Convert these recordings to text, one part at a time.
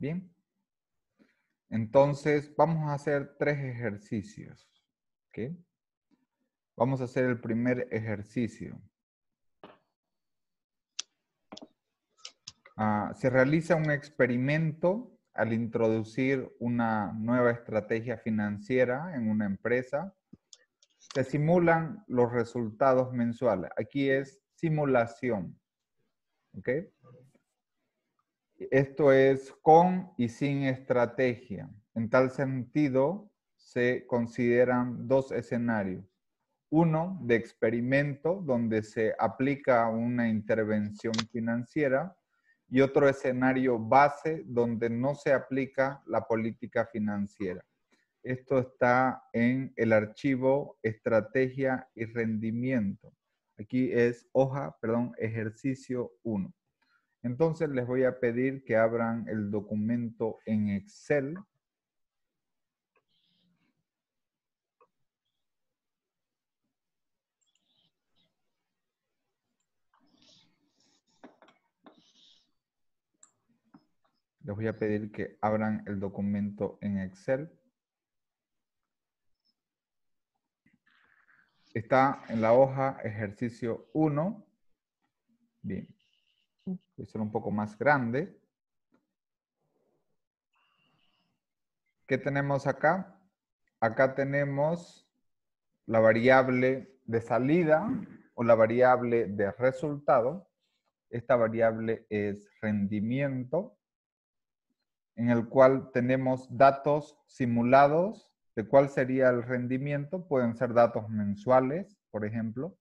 Bien. Entonces, vamos a hacer tres ejercicios. ¿ok? Vamos a hacer el primer ejercicio. Ah, se realiza un experimento al introducir una nueva estrategia financiera en una empresa. Se simulan los resultados mensuales. Aquí es simulación. ¿Ok? Esto es con y sin estrategia. En tal sentido, se consideran dos escenarios. Uno de experimento, donde se aplica una intervención financiera, y otro escenario base, donde no se aplica la política financiera. Esto está en el archivo Estrategia y Rendimiento. Aquí es hoja, perdón, ejercicio 1. Entonces les voy a pedir que abran el documento en Excel Les voy a pedir que abran el documento en Excel. Está en la hoja ejercicio 1. Bien. Voy a ser un poco más grande. ¿Qué tenemos acá? Acá tenemos la variable de salida o la variable de resultado. Esta variable es rendimiento en el cual tenemos datos simulados de cuál sería el rendimiento. Pueden ser datos mensuales, por ejemplo.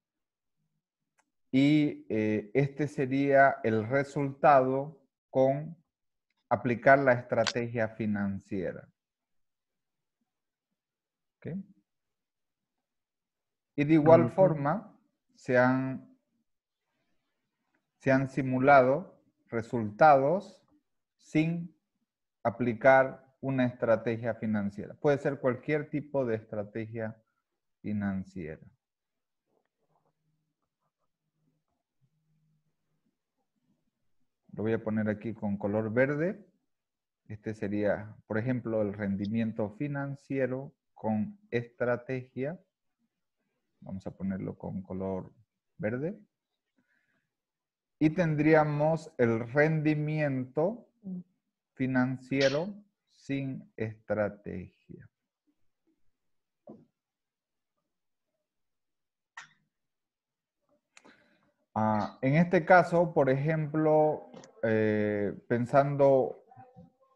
Y eh, este sería el resultado con aplicar la estrategia financiera. Y de igual forma, se han, se han simulado resultados sin aplicar una estrategia financiera. Puede ser cualquier tipo de estrategia financiera. Lo voy a poner aquí con color verde. Este sería, por ejemplo, el rendimiento financiero con estrategia. Vamos a ponerlo con color verde. Y tendríamos el rendimiento financiero sin estrategia. Ah, en este caso, por ejemplo, eh, pensando,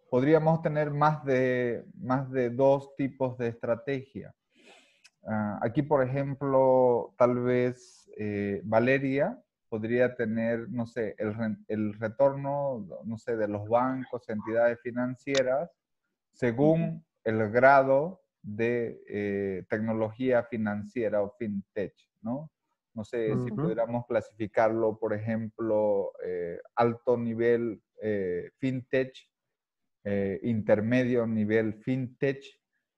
podríamos tener más de, más de dos tipos de estrategia. Ah, aquí, por ejemplo, tal vez eh, Valeria podría tener, no sé, el, retorno, no sé, de los bancos, entidades financieras, según el grado de eh, tecnología financiera o fintech, ¿no? No sé si pudiéramos clasificarlo, por ejemplo, eh, alto nivel eh, fintech, intermedio nivel fintech,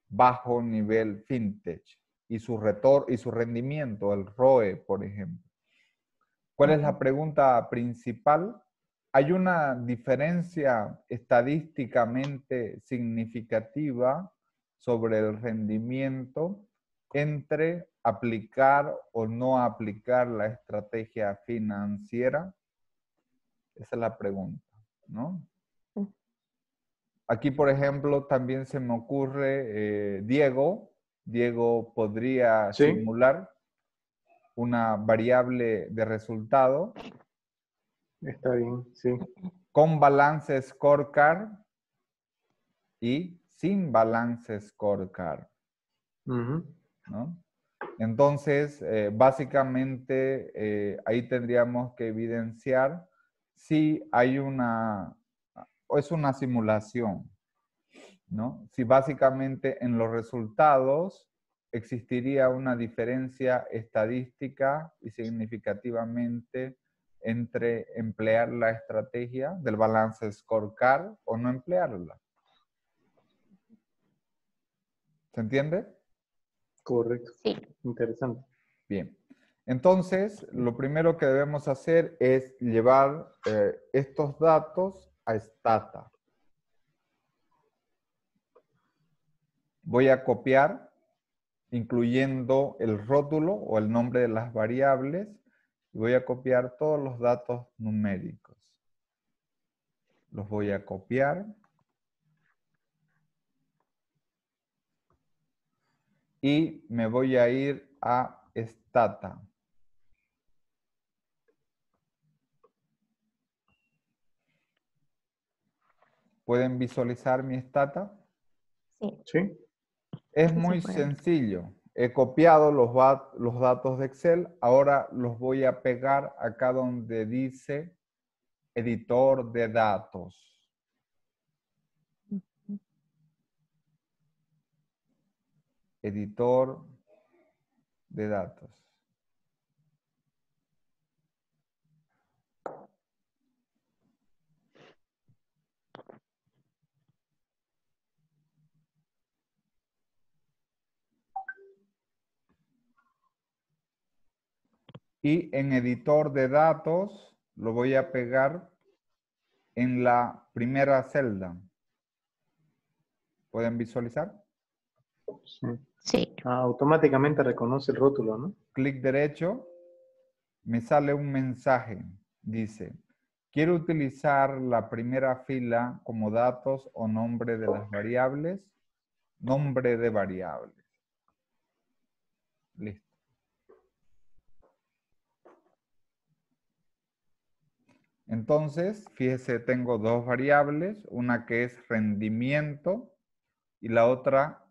bajo nivel fintech y su retorno y su rendimiento, el ROE, por ejemplo. ¿Cuál es la pregunta principal? ¿Hay una diferencia estadísticamente significativa sobre el rendimiento entre aplicar o no aplicar la estrategia financiera? Esa es la pregunta, ¿no? Mm. Aquí, por ejemplo, también se me ocurre, eh, Diego, Diego podría simular una variable de resultado. Está bien, sí. Con balance scorecard y sin balance scorecard. ¿No? Entonces, eh, básicamente, eh, ahí tendríamos que evidenciar si hay una, o es una simulación, ¿no? Si básicamente en los resultados existiría una diferencia estadística y significativamente entre emplear la estrategia del balance scorecard o no emplearla. ¿Se entiende? Correcto. Sí. Interesante. Bien. Entonces, lo primero que debemos hacer es llevar eh, estos datos a Stata. Voy a copiar, incluyendo el rótulo o el nombre de las variables, y voy a copiar todos los datos numéricos. Los voy a copiar. Y me voy a ir a Stata. ¿Pueden visualizar mi Stata? Sí. Sí. Es muy sencillo. He copiado los, los datos de Excel. Ahora los voy a pegar acá donde dice editor de datos. Editor de datos. Y en editor de datos lo voy a pegar en la primera celda. ¿Pueden visualizar? Sí. Ah, automáticamente reconoce el rótulo, ¿no? Clic derecho, me sale un mensaje. Dice, quiero utilizar la primera fila como datos o nombre de las variables. Nombre de variables. Listo. Entonces, fíjese, tengo dos variables, una que es rendimiento y la otra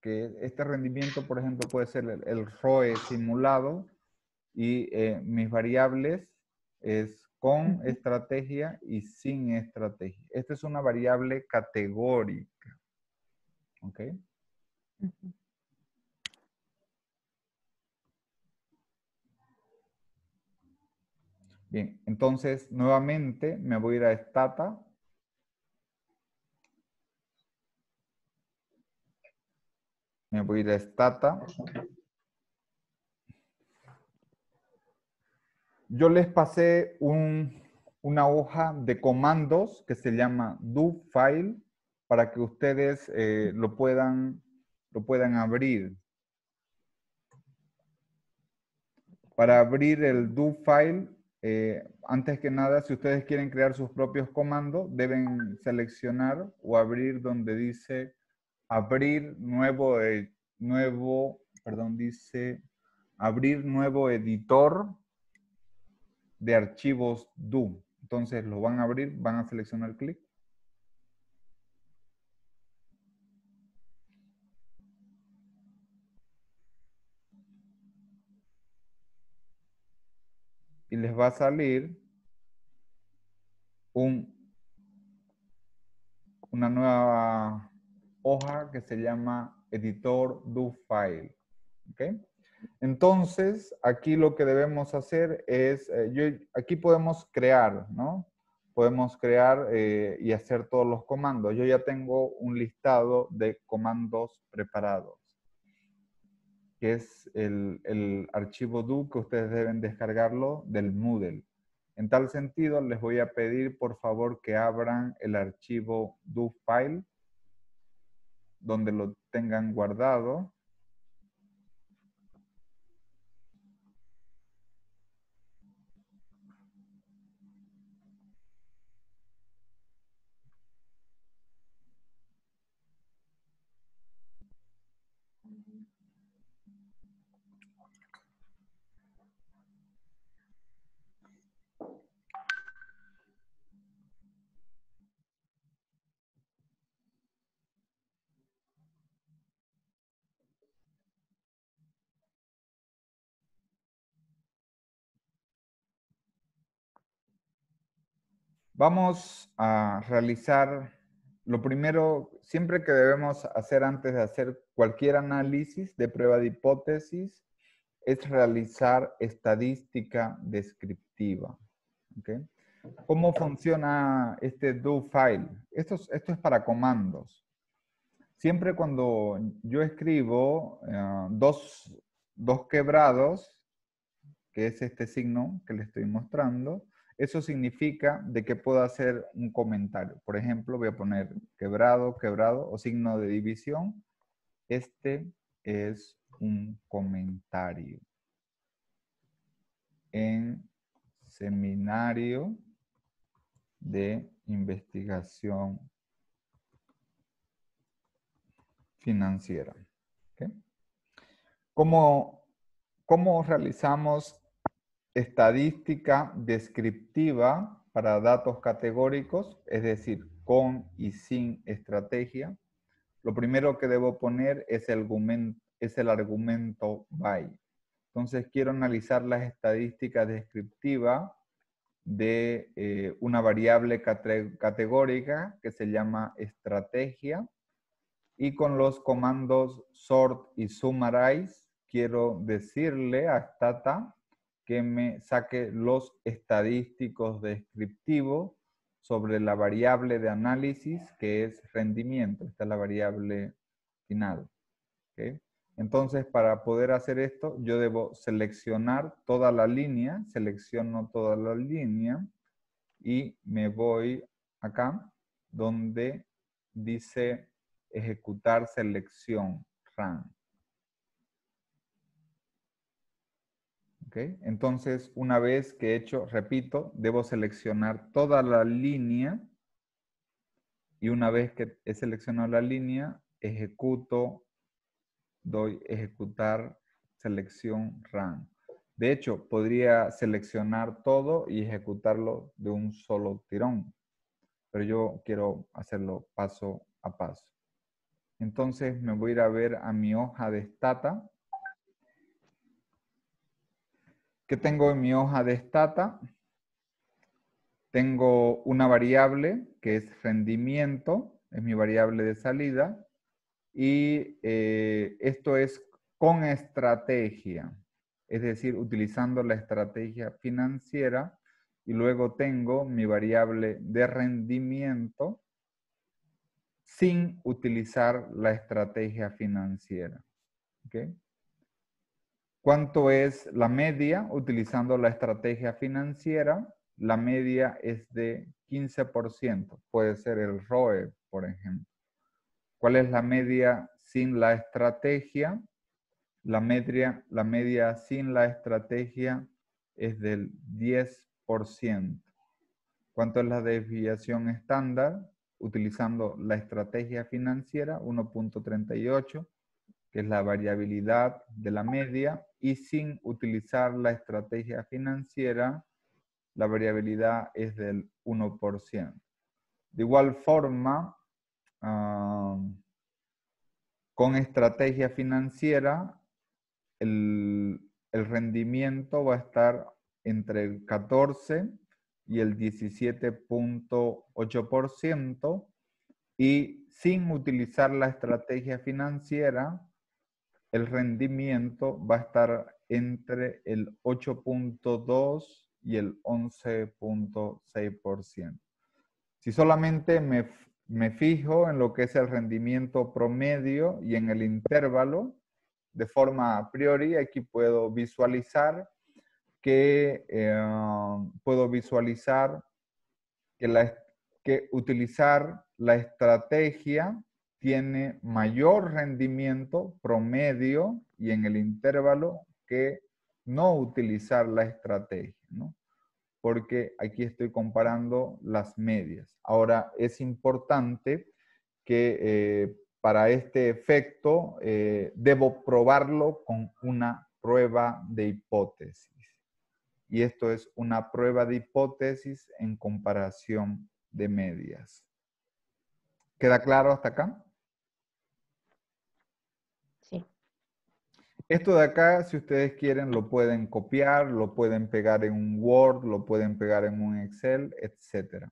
que, este rendimiento, por ejemplo, puede ser el, ROE simulado y eh, mis variables es con estrategia y sin estrategia. Esta es una variable categórica. ¿Ok? Bien, entonces nuevamente me voy a ir a Stata. Me voy a Stata. Yo les pasé una hoja de comandos que se llama do file para que ustedes eh, lo, puedan, lo puedan abrir. Para abrir el do file eh, antes que nada, si ustedes quieren crear sus propios comandos, deben seleccionar o abrir donde dice abrir nuevo, eh, nuevo, perdón, dice abrir nuevo editor de archivos do. Entonces lo van a abrir, van a seleccionar clic. y les va a salir un, una nueva hoja que se llama editor do file. Entonces, aquí lo que debemos hacer es, eh, yo, aquí podemos crear, ¿no? Podemos crear eh, y hacer todos los comandos. Yo ya tengo un listado de comandos preparados que es el, archivo do que ustedes deben descargarlo del Moodle. En tal sentido, les voy a pedir por favor que abran el archivo do file, donde lo tengan guardado. Vamos a realizar lo primero, siempre que debemos hacer antes de hacer cualquier análisis de prueba de hipótesis, es realizar estadística descriptiva. ¿Cómo funciona este do file? Esto es, esto es para comandos. Siempre cuando yo escribo eh, dos, dos quebrados, que es este signo que le estoy mostrando, eso significa de que puedo hacer un comentario. Por ejemplo, voy a poner quebrado, quebrado o signo de división. Este es un comentario. En seminario de investigación financiera. ¿Cómo, ¿Cómo realizamos estadística descriptiva para datos categóricos, es decir, con y sin estrategia? Lo primero que debo poner es el argumento, es by. Entonces quiero analizar las estadísticas descriptivas de eh, una variable categórica que se llama estrategia y con los comandos sort y summarize quiero decirle a Stata que me saque los estadísticos descriptivos sobre la variable de análisis que es rendimiento. Esta es la variable final. Entonces, para poder hacer esto, yo debo seleccionar toda la línea, selecciono toda la línea y me voy acá donde dice ejecutar selección Entonces, una vez que he hecho, repito, debo seleccionar toda la línea y una vez que he seleccionado la línea, ejecuto, doy ejecutar selección run. De hecho, podría seleccionar todo y ejecutarlo de un solo tirón, pero yo quiero hacerlo paso a paso. Entonces me voy a ir a ver a mi hoja de stata ¿Qué tengo en mi hoja de stata? Tengo una variable que es rendimiento, es mi variable de salida, y eh, esto es con estrategia, es decir, utilizando la estrategia financiera, y luego tengo mi variable de rendimiento sin utilizar la estrategia financiera. ¿okay? ¿Cuánto es la media utilizando la estrategia financiera? La media es de 15%. Puede ser el ROE, por ejemplo. ¿Cuál es la media sin la estrategia? La media, la media sin la estrategia es del 10%. ¿Cuánto es la desviación estándar? Utilizando la estrategia financiera, 1.38 que es la variabilidad de la media, y sin utilizar la estrategia financiera, la variabilidad es del 1%. De igual forma, con estrategia financiera, el, el rendimiento va a estar entre el 14 y el 17.8% y sin utilizar la estrategia financiera, el rendimiento va a estar entre el 8.2 y el 11.6%. Si solamente me, me, fijo en lo que es el rendimiento promedio y en el intervalo, de forma a priori, aquí puedo visualizar que eh, puedo visualizar que, utilizar la estrategia tiene mayor rendimiento promedio y en el intervalo que no utilizar la estrategia, ¿no? Porque aquí estoy comparando las medias. Ahora, es importante que eh, para este efecto eh, debo probarlo con una prueba de hipótesis. Y esto es una prueba de hipótesis en comparación de medias. ¿Queda claro hasta acá? Esto de acá, si ustedes quieren, lo pueden copiar, lo pueden pegar en un Word, lo pueden pegar en un Excel, etcétera.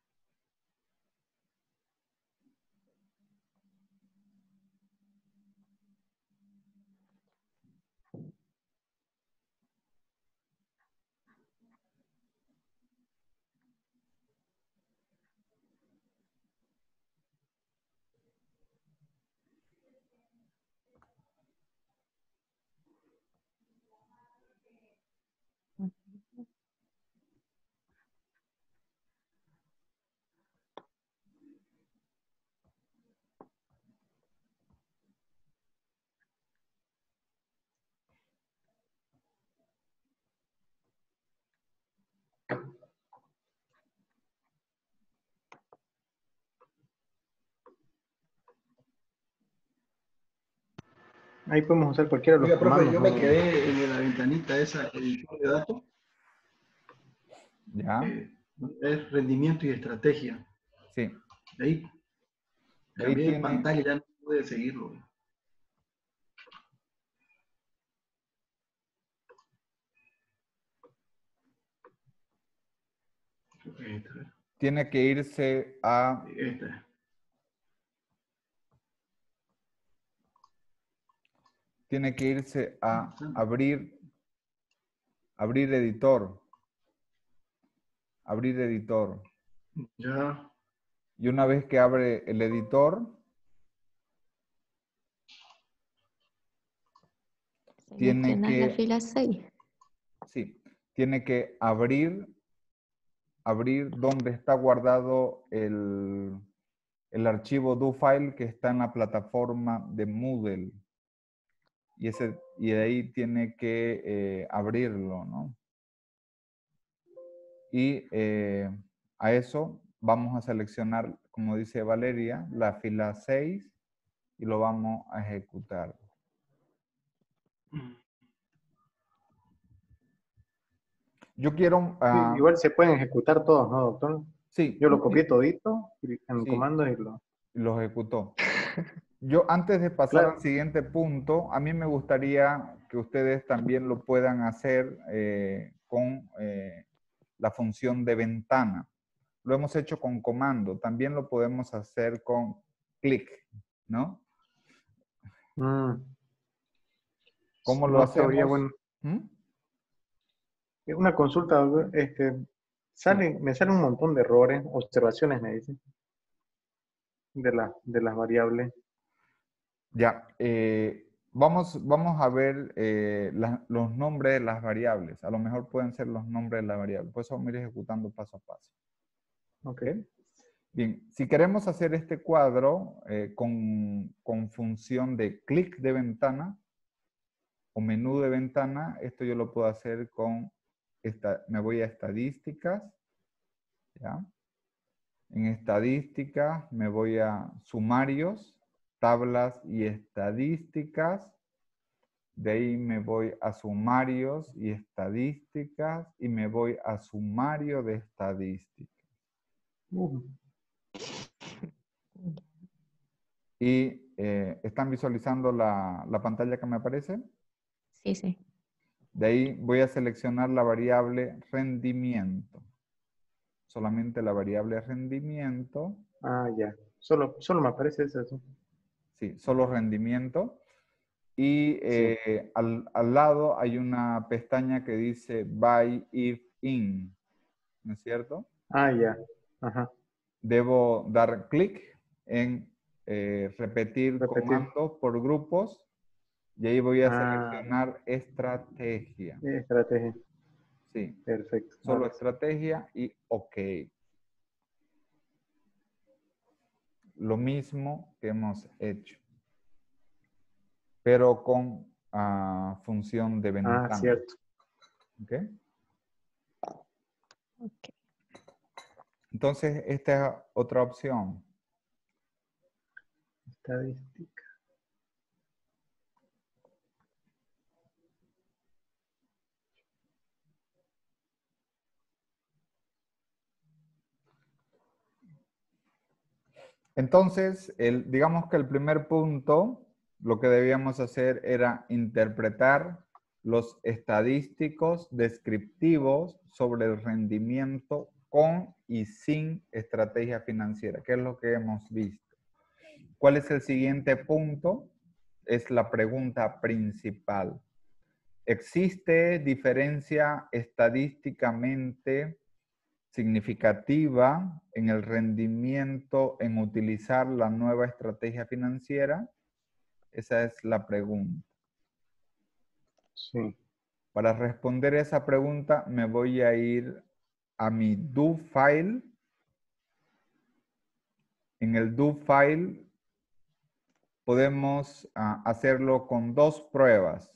Ahí podemos usar cualquiera de los Oiga, yo me quedé en la ventanita esa edición de datos. Ya. Eh, es rendimiento y estrategia. Sí. Ahí. Ahí tiene... pantalla, ya no puede seguirlo. Tiene que irse a... Esta. Tiene que irse a abrir, abrir editor. Abrir editor. Ya. Y una vez que abre el editor, tiene que... La fila 6. Sí, tiene que abrir, abrir donde está guardado el, el archivo do file que está en la plataforma de Moodle y, ese, y de ahí tiene que eh, abrirlo, ¿no? Y eh, a eso vamos a seleccionar, como dice Valeria, la fila 6 y lo vamos a ejecutar. Yo quiero... Ah, igual se pueden ejecutar todos, ¿no, doctor? Sí. Yo lo copié todito en comando y lo... Lo ejecutó. Yo antes de pasar al siguiente punto, a mí me gustaría que ustedes también lo puedan hacer eh, con eh, la función de ventana. Lo hemos hecho con comando, también lo podemos hacer con clic, ¿no? Mm. ¿Cómo lo hacemos? ¿Mm? Una consulta, este, sale, me salen un montón de errores, observaciones me dicen, de, la, de las variables. Ya, eh, vamos, vamos a ver eh, los nombres de las variables. A lo mejor pueden ser los nombres de las variables. Por eso vamos a ir ejecutando paso a paso. Ok. Bien, si queremos hacer este cuadro eh, con, con, función de clic de ventana o menú de ventana, esto yo lo puedo hacer con, esta, me voy a estadísticas, ¿ya? En estadísticas me voy a sumarios, tablas y estadísticas. De ahí me voy a sumarios y estadísticas y me voy a sumario de estadísticas. ¿Y eh, están visualizando la, la pantalla que me aparece? Sí, sí. De ahí voy a seleccionar la variable rendimiento. Solamente la variable rendimiento. Ah, ya. Solo, solo me aparece eso. Sí, solo rendimiento. Y eh, al, al, lado hay una pestaña que dice By If In. ¿No es cierto? Ah, ya. Debo dar clic en eh, repetir, comandos por grupos y ahí voy a ah. seleccionar estrategia. Estrategia. Sí. Perfecto. Solo estrategia y OK. Lo mismo que hemos hecho. Pero con ah, función de ventana. Ah, cierto. ¿Ok? Ok. Entonces, esta es otra opción. Estadística. Entonces, digamos que el primer punto, lo que debíamos hacer era interpretar los estadísticos descriptivos sobre el rendimiento con y sin estrategia financiera, que es lo que hemos visto. ¿Cuál es el siguiente punto? Es la pregunta principal. ¿Existe diferencia estadísticamente significativa en el rendimiento en utilizar la nueva estrategia financiera? Esa es la pregunta. Sí. Para responder esa pregunta me voy a ir a mi do file. En el do file podemos ah, hacerlo con dos pruebas.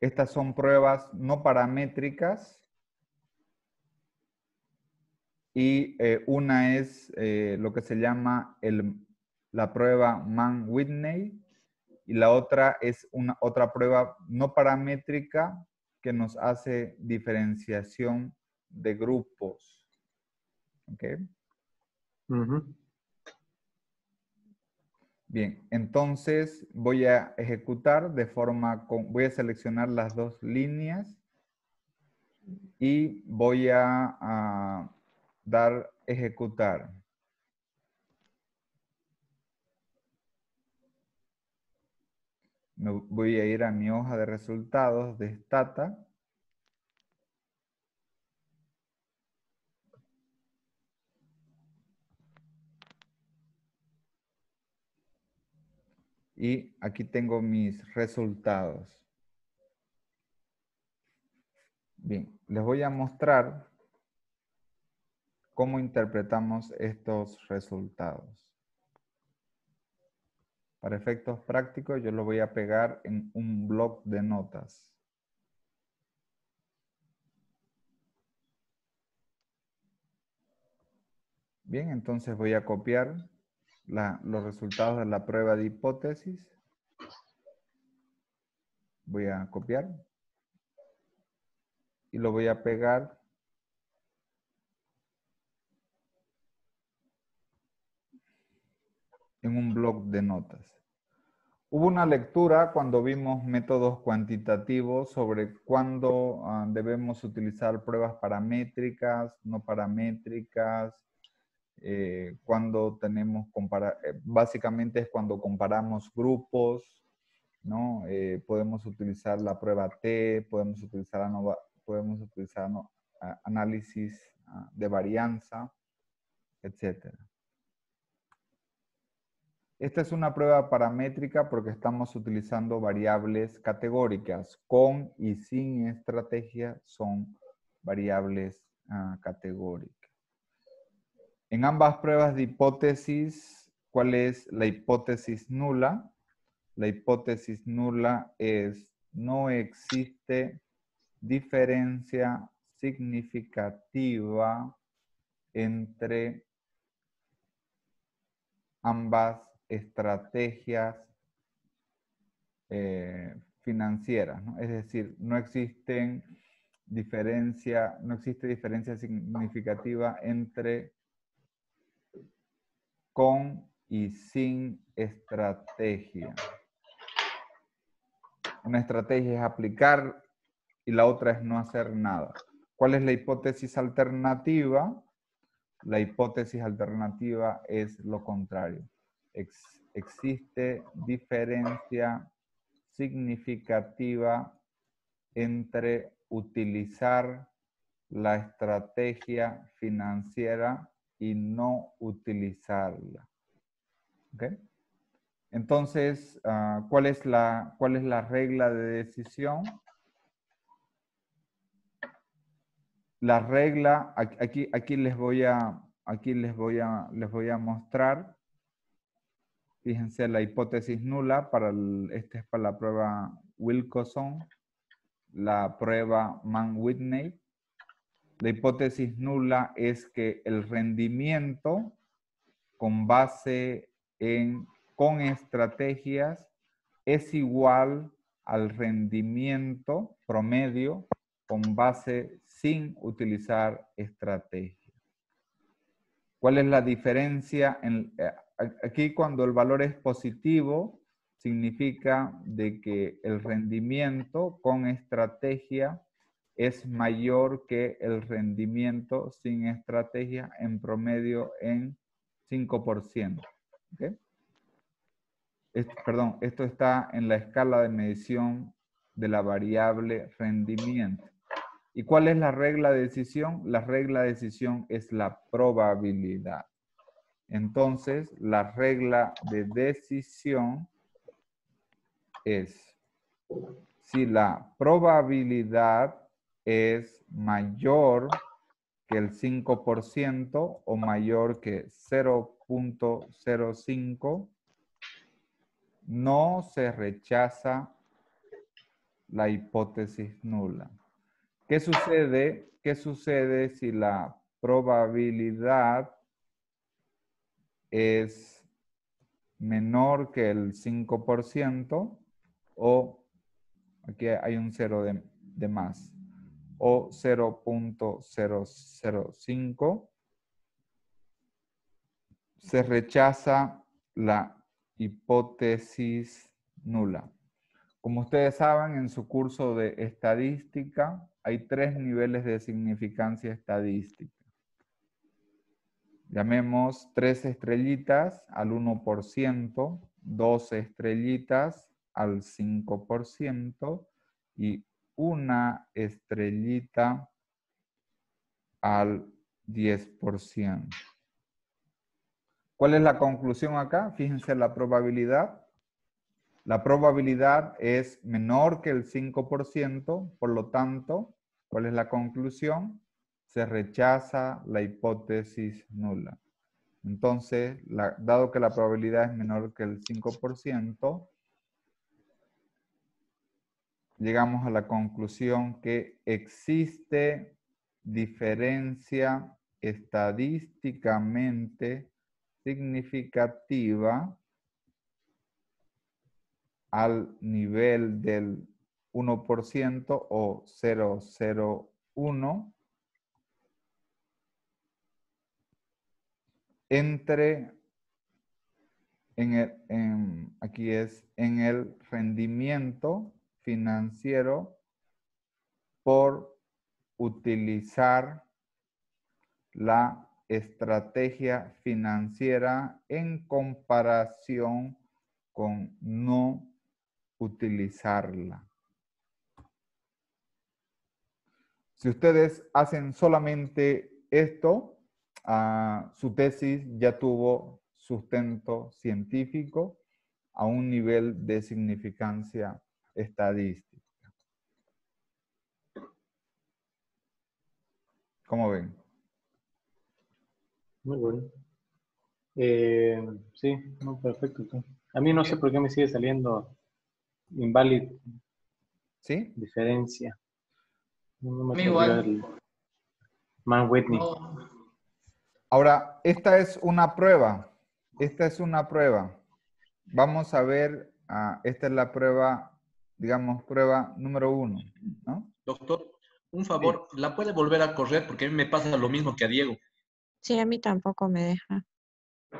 Estas son pruebas no paramétricas y eh, una es eh, lo que se llama el, la prueba Mann-Whitney y y la otra es una otra prueba no paramétrica que nos hace diferenciación de grupos. ¿Ok? Bien, entonces voy a ejecutar de forma, con, voy a seleccionar las dos líneas y voy a, a dar ejecutar. Me voy a ir a mi hoja de resultados de Stata. Y aquí tengo mis resultados. Bien, les voy a mostrar cómo interpretamos estos resultados. Para efectos prácticos, yo lo voy a pegar en un blog de notas. Bien, entonces voy a copiar los resultados de la prueba de hipótesis. Voy a copiar. Y lo voy a pegar en un blog de notas. Hubo una lectura cuando vimos métodos cuantitativos sobre cuándo ah, debemos utilizar pruebas paramétricas, no paramétricas, eh, cuando tenemos, compara eh, básicamente es cuando comparamos grupos, ¿no? Eh, podemos utilizar la prueba T, podemos utilizar, podemos utilizar análisis ah, de varianza, etcétera. Esta es una prueba paramétrica porque estamos utilizando variables categóricas. Con y sin estrategia son variables ah, categóricas. En ambas pruebas de hipótesis, ¿cuál es la hipótesis nula? La hipótesis nula es no existe diferencia significativa entre ambas estrategias eh, financieras, es decir, no existen diferencia, no existe diferencia significativa entre con y sin estrategia. Una estrategia es aplicar y la otra es no hacer nada. ¿Cuál es la hipótesis alternativa? La hipótesis alternativa es lo contrario existe diferencia significativa entre utilizar la estrategia financiera y no utilizarla. Entonces, ah, ¿cuál, es la, ¿cuál es la regla de decisión? La regla, aquí, aquí les voy a, aquí les voy a, les voy a mostrar Fíjense la hipótesis nula, para es para la prueba Wilcoxon, la prueba Mann-Whitney. La hipótesis nula es que el rendimiento con base en, con estrategias es igual al rendimiento promedio con base sin utilizar estrategia. ¿Cuál es la diferencia? En, eh, aquí cuando el valor es positivo, significa de que el rendimiento con estrategia es mayor que el rendimiento sin estrategia en promedio en 5%. perdón, esto está en la escala de medición de la variable rendimiento. ¿Y cuál es la regla de decisión? La regla de decisión es la probabilidad. Entonces, la regla de decisión es si la probabilidad es mayor que el 5% o mayor que 0.05, no se rechaza la hipótesis nula. ¿Qué sucede? ¿Qué sucede si la probabilidad es menor que el 5% o aquí hay un 0 de, de más o 0.005 se rechaza la hipótesis nula. Como ustedes saben, en su curso de estadística hay tres niveles de significancia estadística. Llamemos tres estrellitas al 1%, dos estrellitas al 5% y una estrellita al 10%. ¿Cuál es la conclusión acá? Fíjense la probabilidad. La probabilidad es menor que el 5%, por lo tanto, ¿cuál es la conclusión? Se rechaza la hipótesis nula. Entonces, dado que la probabilidad es menor que el 5%, llegamos a la conclusión que existe diferencia estadísticamente significativa al nivel del 1% o 001 entre, en el, aquí es, en el rendimiento financiero por utilizar la estrategia financiera en comparación con no utilizarla. Si ustedes hacen solamente esto, ah, su tesis ya tuvo sustento científico a un nivel de significancia estadística. ¿Cómo ven? Muy bueno. Eh, sí, perfecto. A mí no sé por qué me sigue saliendo invalid. ¿Sí? Diferencia. No igual. Man Whitney. Ahora, esta es una prueba. Esta es una prueba. Vamos a ver, ah, esta es la prueba, digamos, prueba número uno, ¿no? Doctor, un favor, ¿la puede volver a correr? Porque a mí me pasa lo mismo que a Diego. Sí, a mí tampoco me deja.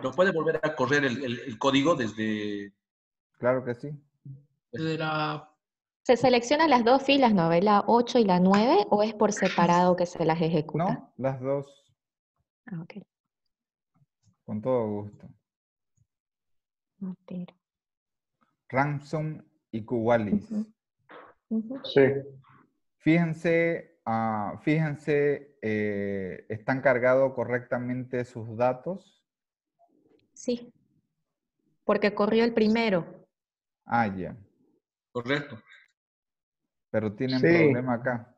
¿Lo puede volver a correr el, código desde...? Claro que sí. Desde la... ¿Se seleccionan las dos filas, no? ¿La 8 y la 9 o es por separado que se las ejecuta? No, las dos. Ah, ok. Con todo gusto. Ransom y Kuwalis. Sí. Fíjense, uh, fíjense, eh, ¿están cargados correctamente sus datos? Sí, porque corrió el primero. Ah, ya. Correcto. Pero tienen problema acá.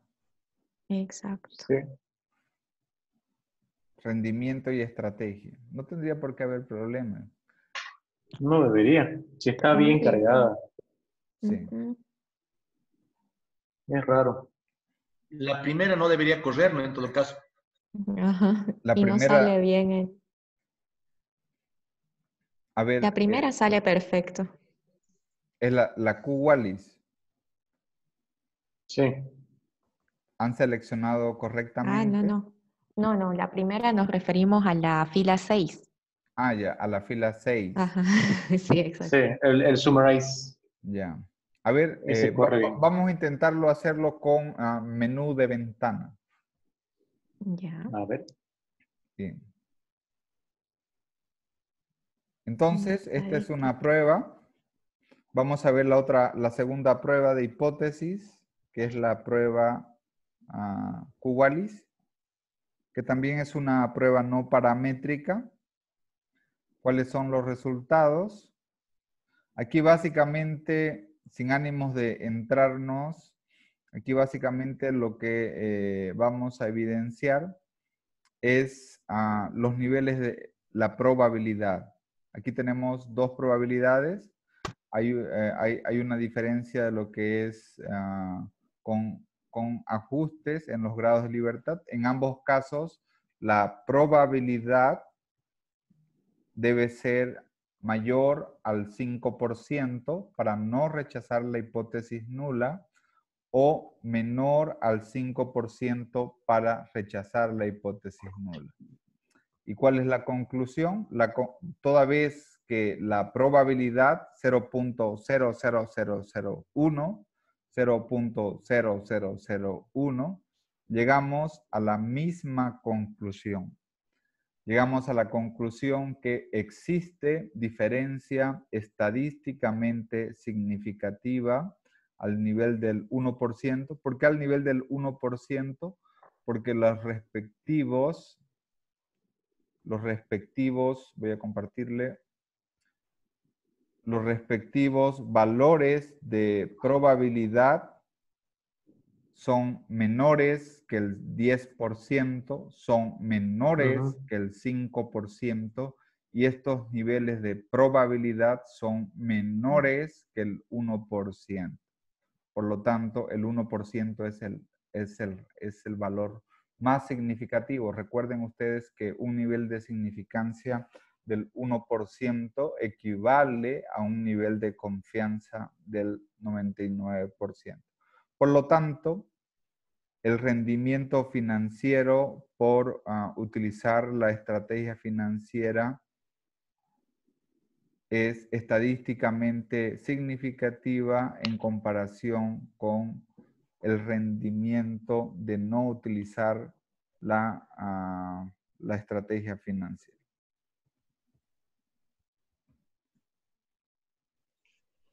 Exacto. Sí. Rendimiento y estrategia. No tendría por qué haber problema. No debería. Si está bien cargada. Sí. Es raro. La primera no debería correr, ¿no? En todo caso. Ajá. La y primera... no sale bien. El... A ver. La primera eh, sale perfecto. Es la, la Q-Wallis. Sí. ¿Han seleccionado correctamente? Ah, no, no. No, no, la primera nos referimos a la fila 6. Ah, ya, a la fila 6. Ajá, sí, exacto. Sí, el, el summarize. Ya. A ver, eh, vamos a intentarlo hacerlo con ah, menú de ventana. Ya. A ver. Bien. Entonces, está esta es una prueba. Vamos a ver la otra, la segunda prueba de hipótesis, que es la prueba Q-Wallis, que también es una prueba no paramétrica. ¿Cuáles son los resultados? Aquí básicamente, sin ánimos de entrarnos, aquí básicamente lo que eh, vamos a evidenciar es ah, los niveles de la probabilidad. Aquí tenemos dos probabilidades. Hay, eh, hay- hay una diferencia de lo que es ah, con, con ajustes en los grados de libertad. En ambos casos, la probabilidad debe ser mayor al 5% para no rechazar la hipótesis nula o menor al 5% para rechazar la hipótesis nula. ¿Y cuál es la conclusión? La, toda vez que la probabilidad 0.00001, 0.0001, llegamos a la misma conclusión. Llegamos a la conclusión que existe diferencia estadísticamente significativa al nivel del 1%. ¿Por qué al nivel del 1%? Porque los respectivos los respectivos, voy a compartirle, los respectivos valores de probabilidad son menores que el 10%, son menores que el 5%, y estos niveles de probabilidad son menores que el 1%. Por lo tanto, el 1% es el, es, el, es el valor más significativo. Recuerden ustedes que un nivel de significancia del 1% equivale a un nivel de confianza del 99%. Por lo tanto, el rendimiento financiero por ah, utilizar la estrategia financiera es estadísticamente significativa en comparación con el rendimiento de no utilizar la, ah, la estrategia financiera.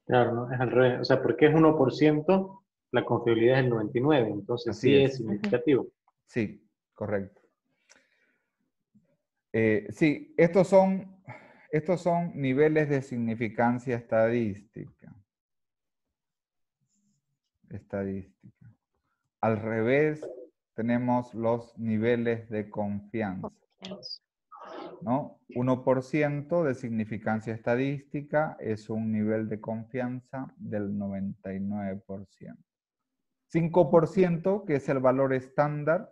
Claro, ¿no? es al revés. O sea, porque es 1%, la confiabilidad es el 99%, entonces sí es. significativo. Sí, correcto. Eh, sí, estos son, estos son niveles de significancia estadística. Estadística. Al revés, tenemos los niveles de confianza. ¿No? 1% de significancia estadística es un nivel de confianza del 99%. 5%, que es el valor estándar,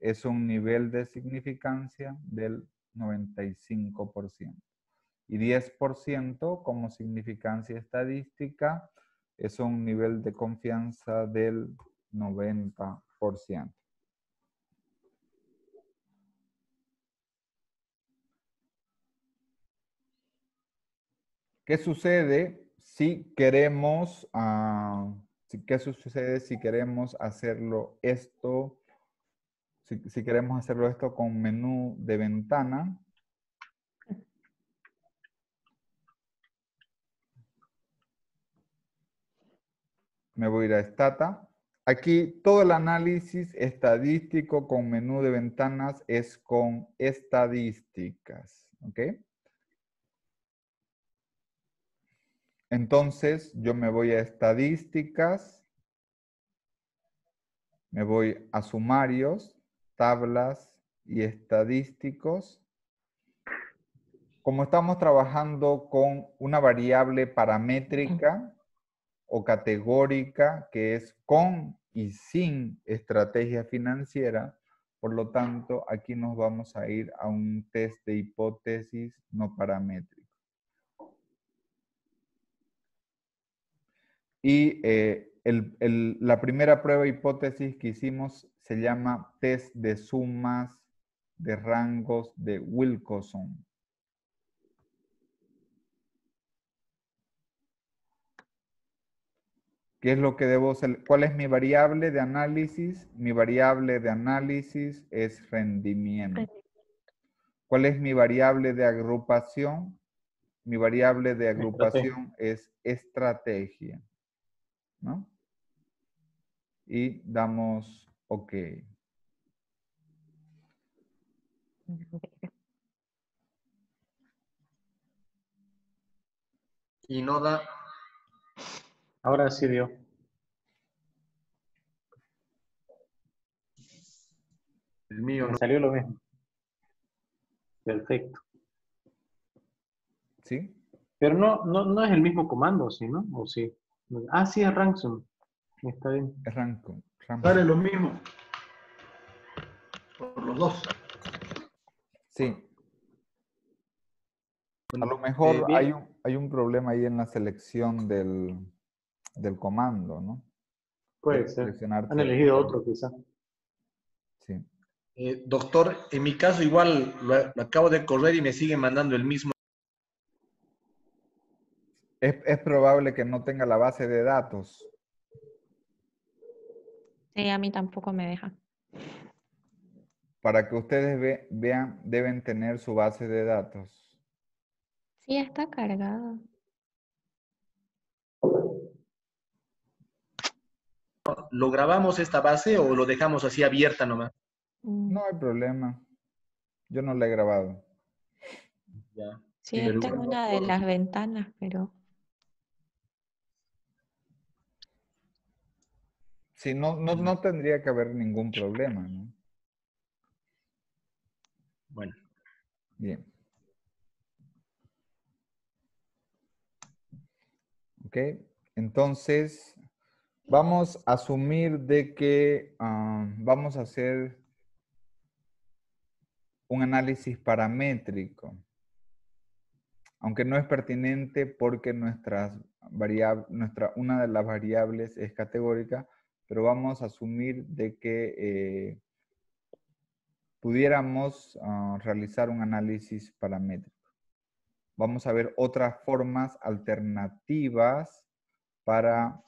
es un nivel de significancia del 95%. Y 10% como significancia estadística es un nivel de confianza del 90%. ¿Qué sucede si queremos, uh, qué sucede si queremos hacerlo esto, si, si queremos hacerlo esto con menú de ventana? me voy a ir a Stata. Aquí todo el análisis estadístico con menú de ventanas es con estadísticas. ¿Ok? Entonces yo me voy a estadísticas, me voy a sumarios, tablas y estadísticos. Como estamos trabajando con una variable paramétrica, o categórica que es con y sin estrategia financiera. Por lo tanto, aquí nos vamos a ir a un test de hipótesis no paramétrico. Y eh, la primera prueba hipótesis que hicimos se llama test de sumas de rangos de Wilcoxon. ¿Qué es lo que debo ¿Cuál es mi variable de análisis? Mi variable de análisis es rendimiento. ¿Cuál es mi variable de agrupación? Mi variable de agrupación es estrategia. ¿No? Y damos OK. Y no da Ahora sí dio. El mío no. salió lo mismo. Perfecto. ¿Sí? Pero no, no, no es el mismo comando, ¿sí, no? ¿O sí? Ah, sí, es ransom. Está bien. Es ransom. Sale lo mismo. Por los dos. Sí. A lo mejor Eh, hay, un, hay un problema ahí en la selección del, del comando, ¿no? Puede ser. Han elegido otro quizá. Sí. Eh, doctor, en mi caso igual lo, lo acabo de correr y me sigue mandando el mismo. Es, es probable que no tenga la base de datos. Sí, a mí tampoco me deja. Para que ustedes ve- vean, deben tener su base de datos. Sí, está cargado. ¿Lo grabamos esta base o lo dejamos así abierta nomás? Mm, No hay problema. Yo no la he grabado. Ya. Sí, no una de las ventanas, pero Sí, no, no, no tendría que haber ningún problema, ¿no? Bueno, Bien. Ok, entonces vamos a asumir de que ah, vamos a hacer un análisis paramétrico, aunque no es pertinente porque nuestras variab- nuestra, una de las variables es categórica, pero vamos a asumir de que eh, pudiéramos ah, realizar un análisis paramétrico. Vamos a ver otras formas alternativas para,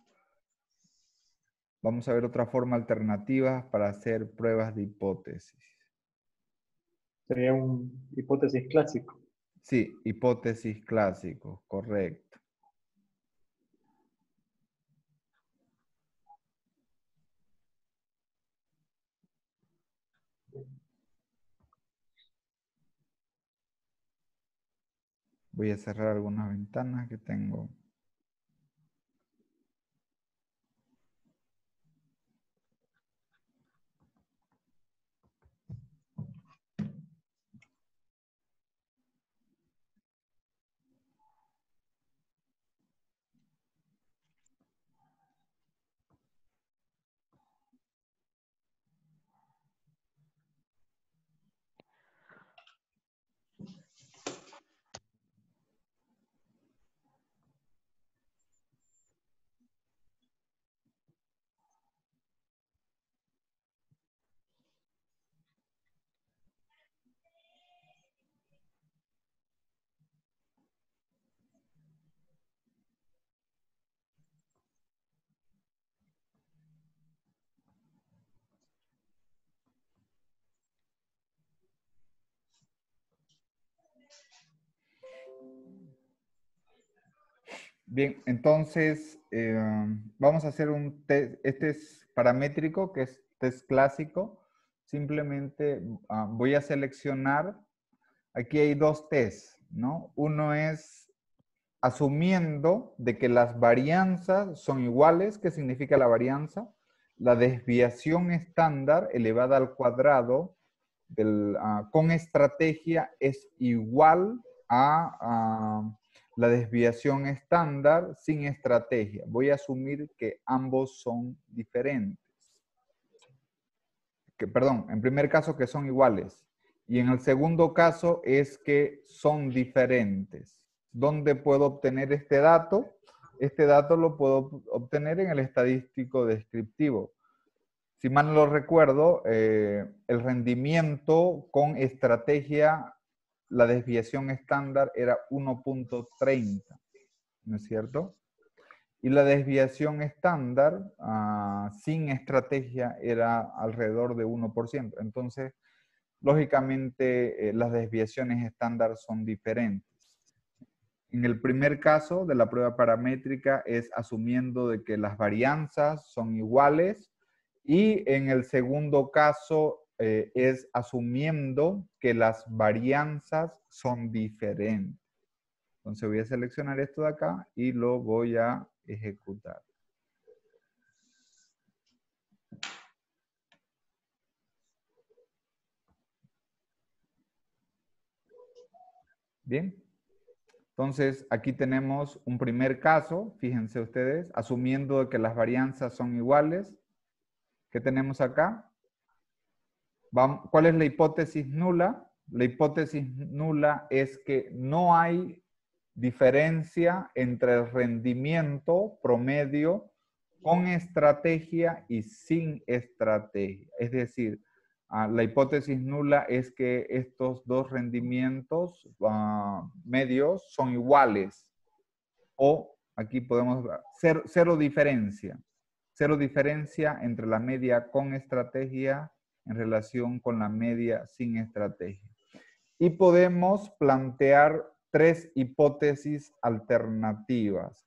vamos a ver otra forma alternativas para hacer pruebas de hipótesis. Sería un hipótesis clásico. Sí, hipótesis clásicos, correcto. Voy a cerrar algunas ventanas que tengo. Bien, entonces eh, vamos a hacer un test, este es paramétrico, que es test clásico. Simplemente ah, voy a seleccionar, aquí hay dos tests, ¿no? Uno es asumiendo de que las varianzas son iguales. ¿Qué significa la varianza? La desviación estándar elevada al cuadrado del, ah, con estrategia es igual a... ah, la desviación estándar sin estrategia. Voy a asumir que ambos son diferentes. Que, perdón, en primer caso que son iguales. Y en el segundo caso es que son diferentes. ¿Dónde puedo obtener este dato? Este dato lo puedo obtener en el estadístico descriptivo. Si mal no lo recuerdo, eh, el rendimiento con estrategia la desviación estándar era 1.30, ¿no es cierto? Y la desviación estándar ah, sin estrategia era alrededor de 1%. Entonces, lógicamente, eh, las desviaciones estándar son diferentes. En el primer caso de la prueba paramétrica es asumiendo de que las varianzas son iguales y en el segundo caso eh, es asumiendo que las varianzas son diferentes. Entonces voy a seleccionar esto de acá y lo voy a ejecutar. Bien. Entonces aquí tenemos un primer caso, fíjense ustedes, asumiendo que las varianzas son iguales. ¿Qué tenemos acá? ¿Cuál es la hipótesis nula? La hipótesis nula es que no hay diferencia entre el rendimiento promedio con estrategia y sin estrategia. Es decir, ah, la hipótesis nula es que estos dos rendimientos ah, medios son iguales o aquí podemos ver cero diferencia. Cero diferencia entre la media con estrategia en relación con la media sin estrategia. Y podemos plantear tres hipótesis alternativas.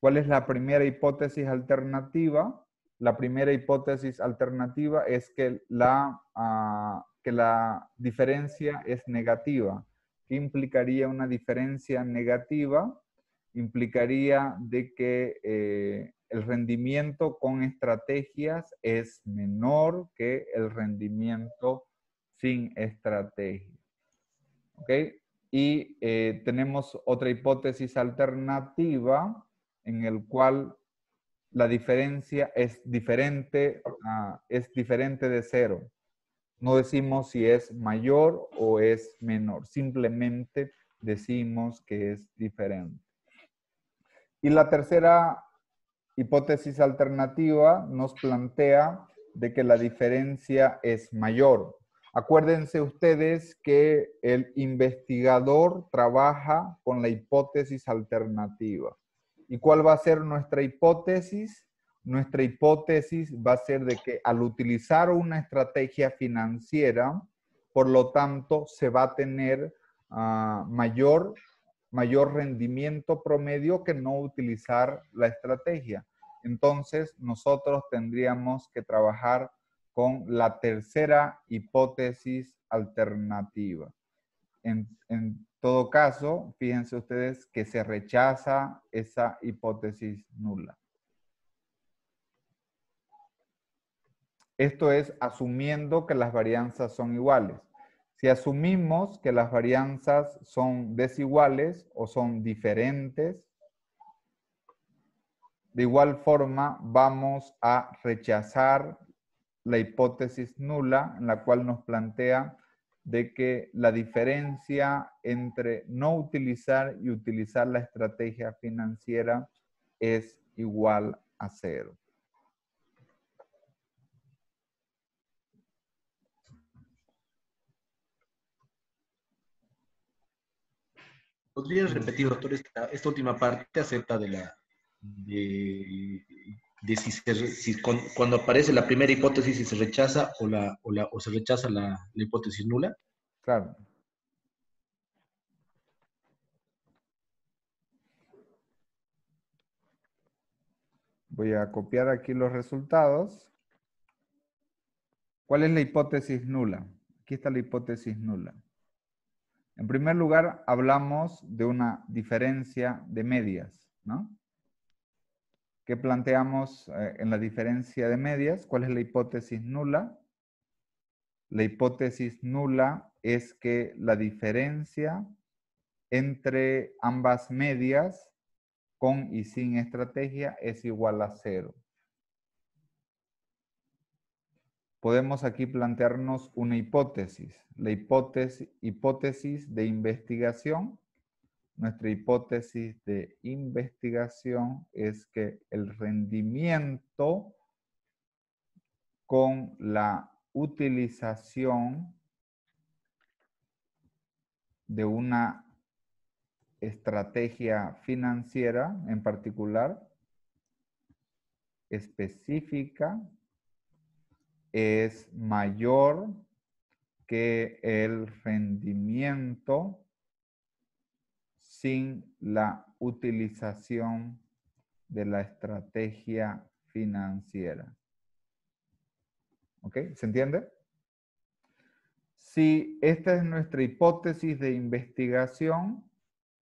¿Cuál es la primera hipótesis alternativa? La primera hipótesis alternativa es que la, ah, que la diferencia es negativa. ¿Qué implicaría una diferencia negativa? Implicaría de que eh, el rendimiento con estrategias es menor que el rendimiento sin estrategia. ¿Ok? Y eh, tenemos otra hipótesis alternativa en el cual la diferencia es diferente, es diferente de cero. No decimos si es mayor o es menor, simplemente decimos que es diferente. Y la tercera hipótesis alternativa nos plantea de que la diferencia es mayor. Acuérdense ustedes que el investigador trabaja con la hipótesis alternativa. ¿Y cuál va a ser nuestra hipótesis? Nuestra hipótesis va a ser de que al utilizar una estrategia financiera, por lo tanto, se va a tener ah, mayor mayor rendimiento promedio que no utilizar la estrategia. Entonces, nosotros tendríamos que trabajar con la tercera hipótesis alternativa. En, todo caso, fíjense ustedes que se rechaza esa hipótesis nula. Esto es asumiendo que las varianzas son iguales. Si asumimos que las varianzas son desiguales o son diferentes, de igual forma vamos a rechazar la hipótesis nula en la cual nos plantea de que la diferencia entre no utilizar y utilizar la estrategia financiera es igual a cero. ¿Podrías repetir, doctor, esta, última parte acerca de la de, si, cuando, aparece la primera hipótesis si se rechaza o, la, o, se rechaza la, hipótesis nula? Claro. Voy a copiar aquí los resultados. ¿Cuál es la hipótesis nula? Aquí está la hipótesis nula. En primer lugar, hablamos de una diferencia de medias, ¿no? ¿Qué planteamos eh, en la diferencia de medias? ¿Cuál es la hipótesis nula? La hipótesis nula es que la diferencia entre ambas medias con y sin estrategia es igual a cero. Podemos aquí plantearnos una hipótesis, la hipótesis, de investigación. Nuestra hipótesis de investigación es que el rendimiento con la utilización de una estrategia financiera en particular específica es mayor que el rendimiento sin la utilización de la estrategia financiera. ¿Ok? ¿Se entiende? Si esta es nuestra hipótesis de investigación,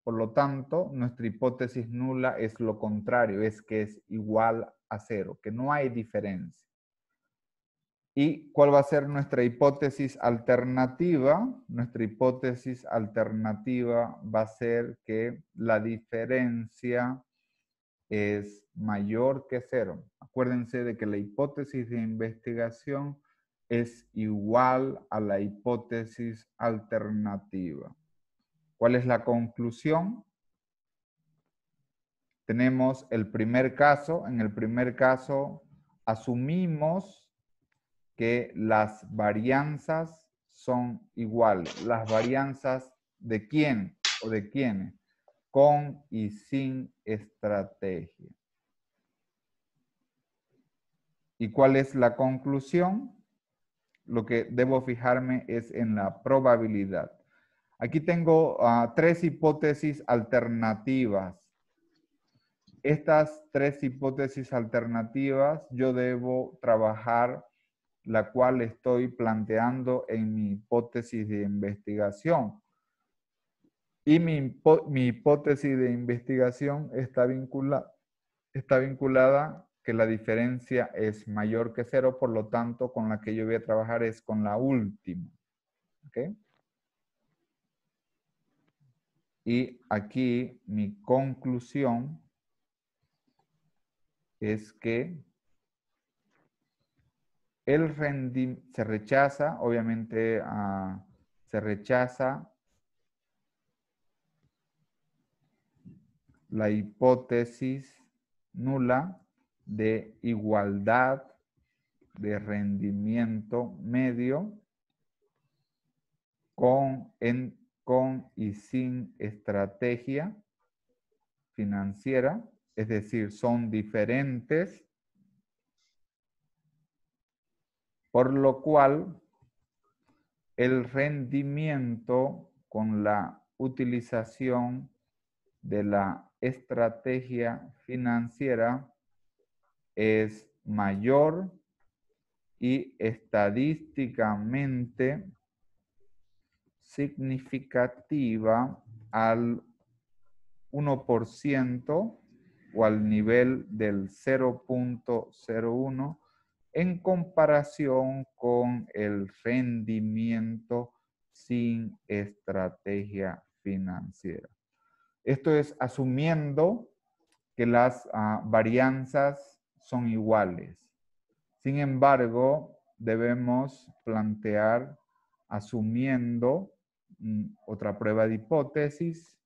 por lo tanto, nuestra hipótesis nula es lo contrario, es que es igual a cero, que no hay diferencia. ¿Y cuál va a ser nuestra hipótesis alternativa? Nuestra hipótesis alternativa va a ser que la diferencia es mayor que cero. Acuérdense de que la hipótesis de investigación es igual a la hipótesis alternativa. ¿Cuál es la conclusión? Tenemos el primer caso. En el primer caso asumimos que las varianzas son iguales. ¿Las varianzas de quién o de quiénes? Con y sin estrategia. ¿Y cuál es la conclusión? Lo que debo fijarme es en la probabilidad. Aquí tengo ah, tres hipótesis alternativas. Estas tres hipótesis alternativas yo debo trabajar la cual estoy planteando en mi hipótesis de investigación. Y mi, hipótesis de investigación está, está vinculada que la diferencia es mayor que cero, por lo tanto, con la que yo voy a trabajar es con la última. Y aquí mi conclusión es que el rendimiento se rechaza, obviamente se rechaza la hipótesis nula de igualdad de rendimiento medio con, en, con y sin estrategia financiera, es decir, son diferentes, por lo cual el rendimiento con la utilización de la estrategia financiera es mayor y estadísticamente significativa al 1% o al nivel del 0.01 en comparación con el rendimiento sin estrategia financiera. Esto es asumiendo que las ah, varianzas son iguales. Sin embargo, debemos plantear asumiendo mm, otra prueba de hipótesis,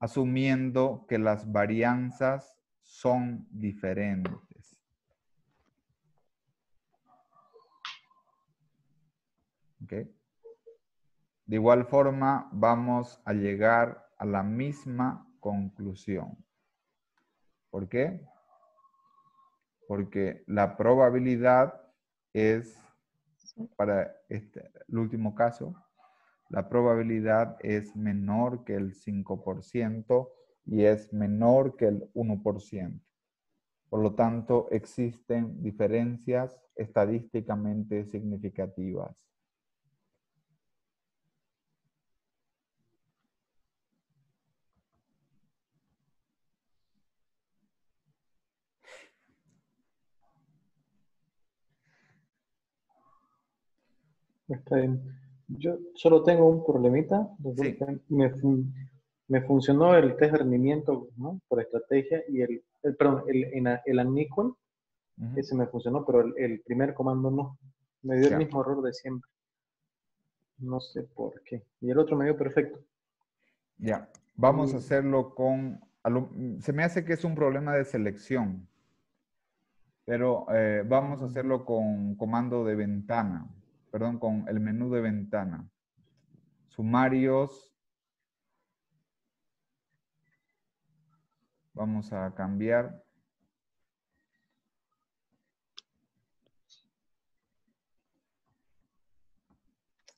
asumiendo que las varianzas son diferentes. De igual forma, vamos a llegar a la misma conclusión. ¿Por qué? porque la probabilidad es, para este, el último caso, la probabilidad es menor que el 5% y es menor que el 1%. Por lo tanto, existen diferencias estadísticamente significativas. Está bien. Yo solo tengo un problemita. Me, funcionó el test de rendimiento por estrategia y el, perdón, el, el, el ese me funcionó, pero el, primer comando no. Me dio el mismo error de siempre. No sé por qué. Y el otro me dio perfecto. Ya, vamos a hacerlo con... Se me hace que es un problema de selección, pero eh, vamos a hacerlo con comando de ventana perdón, con el menú de ventana. Sumarios. Vamos a cambiar.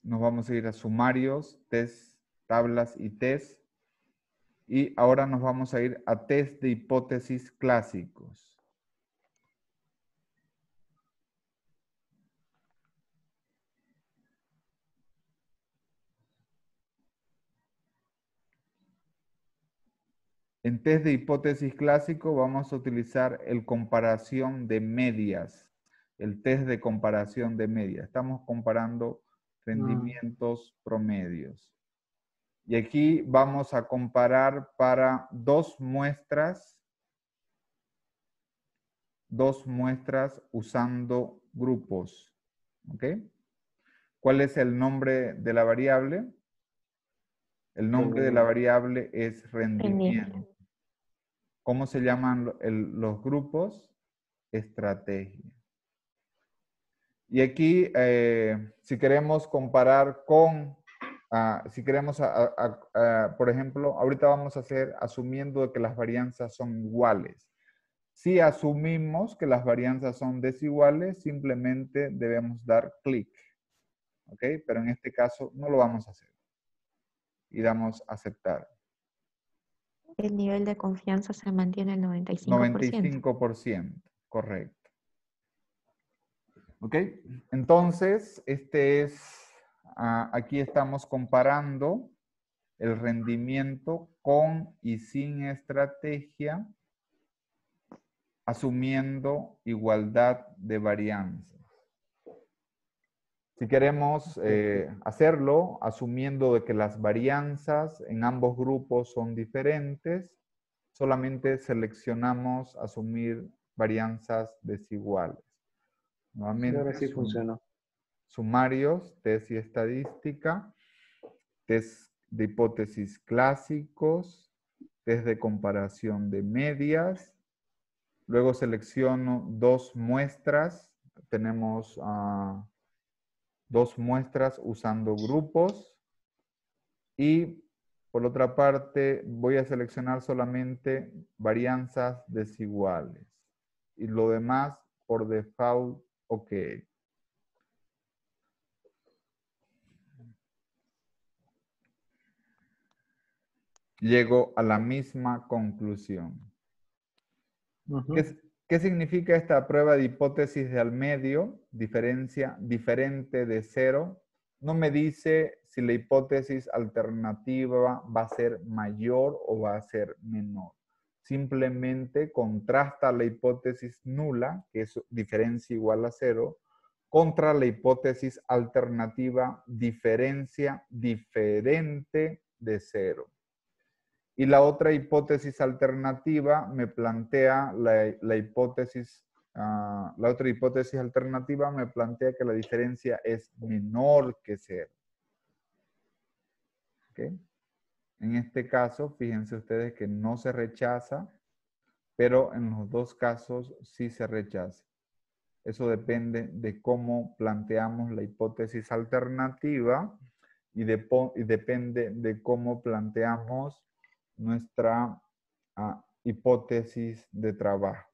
Nos vamos a ir a sumarios, test, tablas y test. Y ahora nos vamos a ir a test de hipótesis clásicos. En test de hipótesis clásico vamos a utilizar el comparación de medias, el test de comparación de medias. Estamos comparando rendimientos promedios. Y aquí vamos a comparar para dos muestras, dos muestras usando grupos. ¿Ok? ¿Cuál es el nombre de la variable? El nombre de la variable es rendimiento. ¿Cómo se llaman los grupos? Estrategia. Y aquí, eh, si queremos comparar con, ah, si queremos, por ejemplo, ahorita vamos a hacer asumiendo que las varianzas son iguales. Si asumimos que las varianzas son desiguales, simplemente debemos dar clic. ¿Ok? Pero en este caso no lo vamos a hacer. Y damos aceptar. El nivel de confianza se mantiene el 95%. 95%, correcto. ¿Ok? Entonces, este es, aquí estamos comparando el rendimiento con y sin estrategia, asumiendo igualdad de varianzas. Si queremos eh, hacerlo, asumiendo de que las varianzas en ambos grupos son diferentes, solamente seleccionamos asumir varianzas desiguales. Nuevamente, ahora sí funcionó. Sumarios, test y estadística, test de hipótesis clásicos, test de comparación de medias. Luego selecciono dos muestras. Tenemos ah, dos muestras usando grupos. Y por otra parte, voy a seleccionar solamente varianzas desiguales. Y lo demás, por default, Ok. Llego a la misma conclusión. ¿Qué, significa esta prueba de hipótesis de al medio? Diferencia diferente de cero. No me dice si la hipótesis alternativa va a ser mayor o va a ser menor simplemente contrasta la hipótesis nula, que es diferencia igual a cero, contra la hipótesis alternativa diferencia diferente de cero. Y la otra hipótesis alternativa me plantea la, hipótesis, ah, la otra hipótesis alternativa me plantea que la diferencia es menor que cero. En este caso, fíjense ustedes que no se rechaza, pero en los dos casos sí se rechaza. Eso depende de cómo planteamos la hipótesis alternativa y, depende de cómo planteamos nuestra ah, hipótesis de trabajo.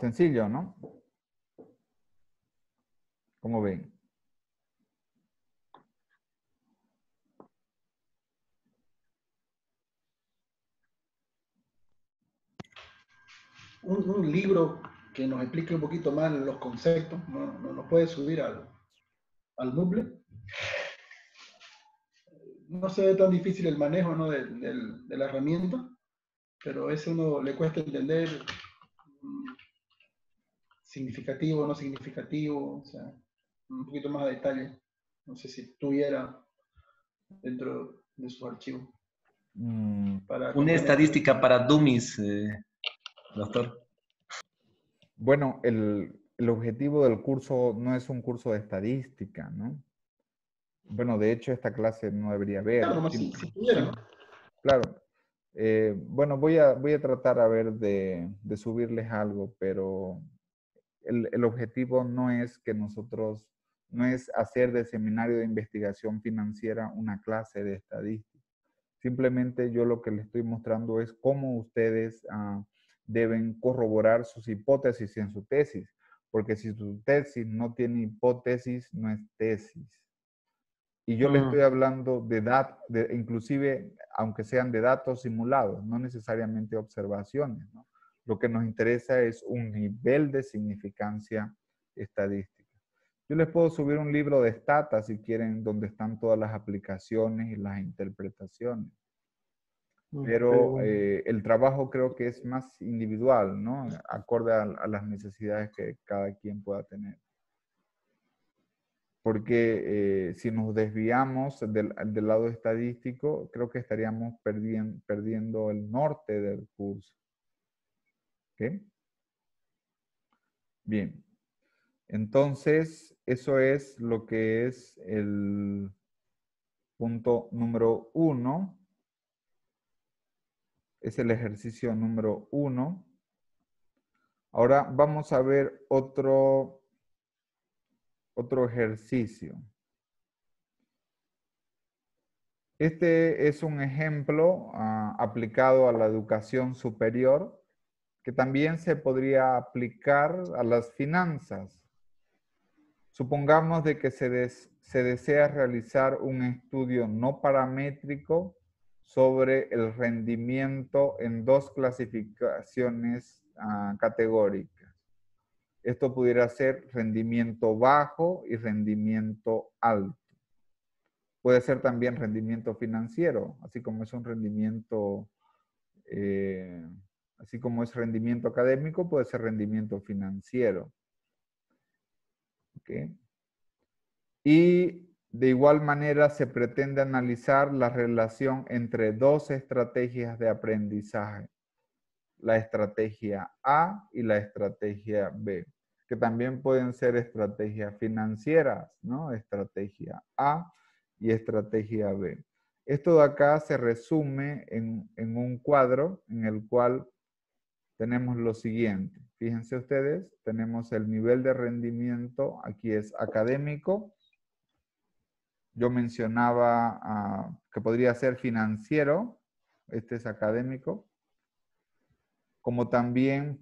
Sencillo, ¿no? ¿Cómo ven? Un, libro que nos explique un poquito más los conceptos, ¿no, nos puede subir al, al Moodle. No se ve tan difícil el manejo ¿no? de, de la herramienta, pero eso uno le cuesta entender significativo, no significativo, o sea, un poquito más de detalle. No sé si tuviera dentro de su archivo. Mm. Una estadística para dummies, eh, doctor. Bueno, el, objetivo del curso no es un curso de estadística, ¿no? Bueno, de hecho, esta clase no debería haber. Claro, si, tuviera, Claro. Eh, bueno, voy a, voy a tratar a ver de, de subirles algo, pero el, objetivo no es que nosotros, no es hacer del seminario de investigación financiera una clase de estadística. Simplemente yo lo que les estoy mostrando es cómo ustedes ah, deben corroborar sus hipótesis en su tesis, porque si su tesis no tiene hipótesis, no es tesis. Y yo le estoy hablando de datos, inclusive aunque sean de datos simulados, no necesariamente observaciones, ¿no? Lo que nos interesa es un nivel de significancia estadística. Yo les puedo subir un libro de Stata si quieren, donde están todas las aplicaciones y las interpretaciones. Pero eh, el trabajo creo que es más individual, ¿no? Acorde a, las necesidades que cada quien pueda tener. porque eh, si nos desviamos del, lado estadístico, creo que estaríamos perdiendo, el norte del curso. Bien, entonces eso es lo que es el punto número uno. Es el ejercicio número uno. Ahora vamos a ver otro otro ejercicio. Este es un ejemplo ah, aplicado a la educación superior que también se podría aplicar a las finanzas. Supongamos de que se, se desea realizar un estudio no paramétrico sobre el rendimiento en dos clasificaciones ah, categóricas. Esto pudiera ser rendimiento bajo y rendimiento alto. Puede ser también rendimiento financiero, así como es un rendimiento, eh, así como es rendimiento académico, puede ser rendimiento financiero. Y de igual manera se pretende analizar la relación entre dos estrategias de aprendizaje la estrategia A y la estrategia B, que también pueden ser estrategias financieras, ¿no? Estrategia A y estrategia B. Esto de acá se resume en, en un cuadro en el cual tenemos lo siguiente. Fíjense ustedes, tenemos el nivel de rendimiento, aquí es académico. Yo mencionaba ah, que podría ser financiero, este es académico como también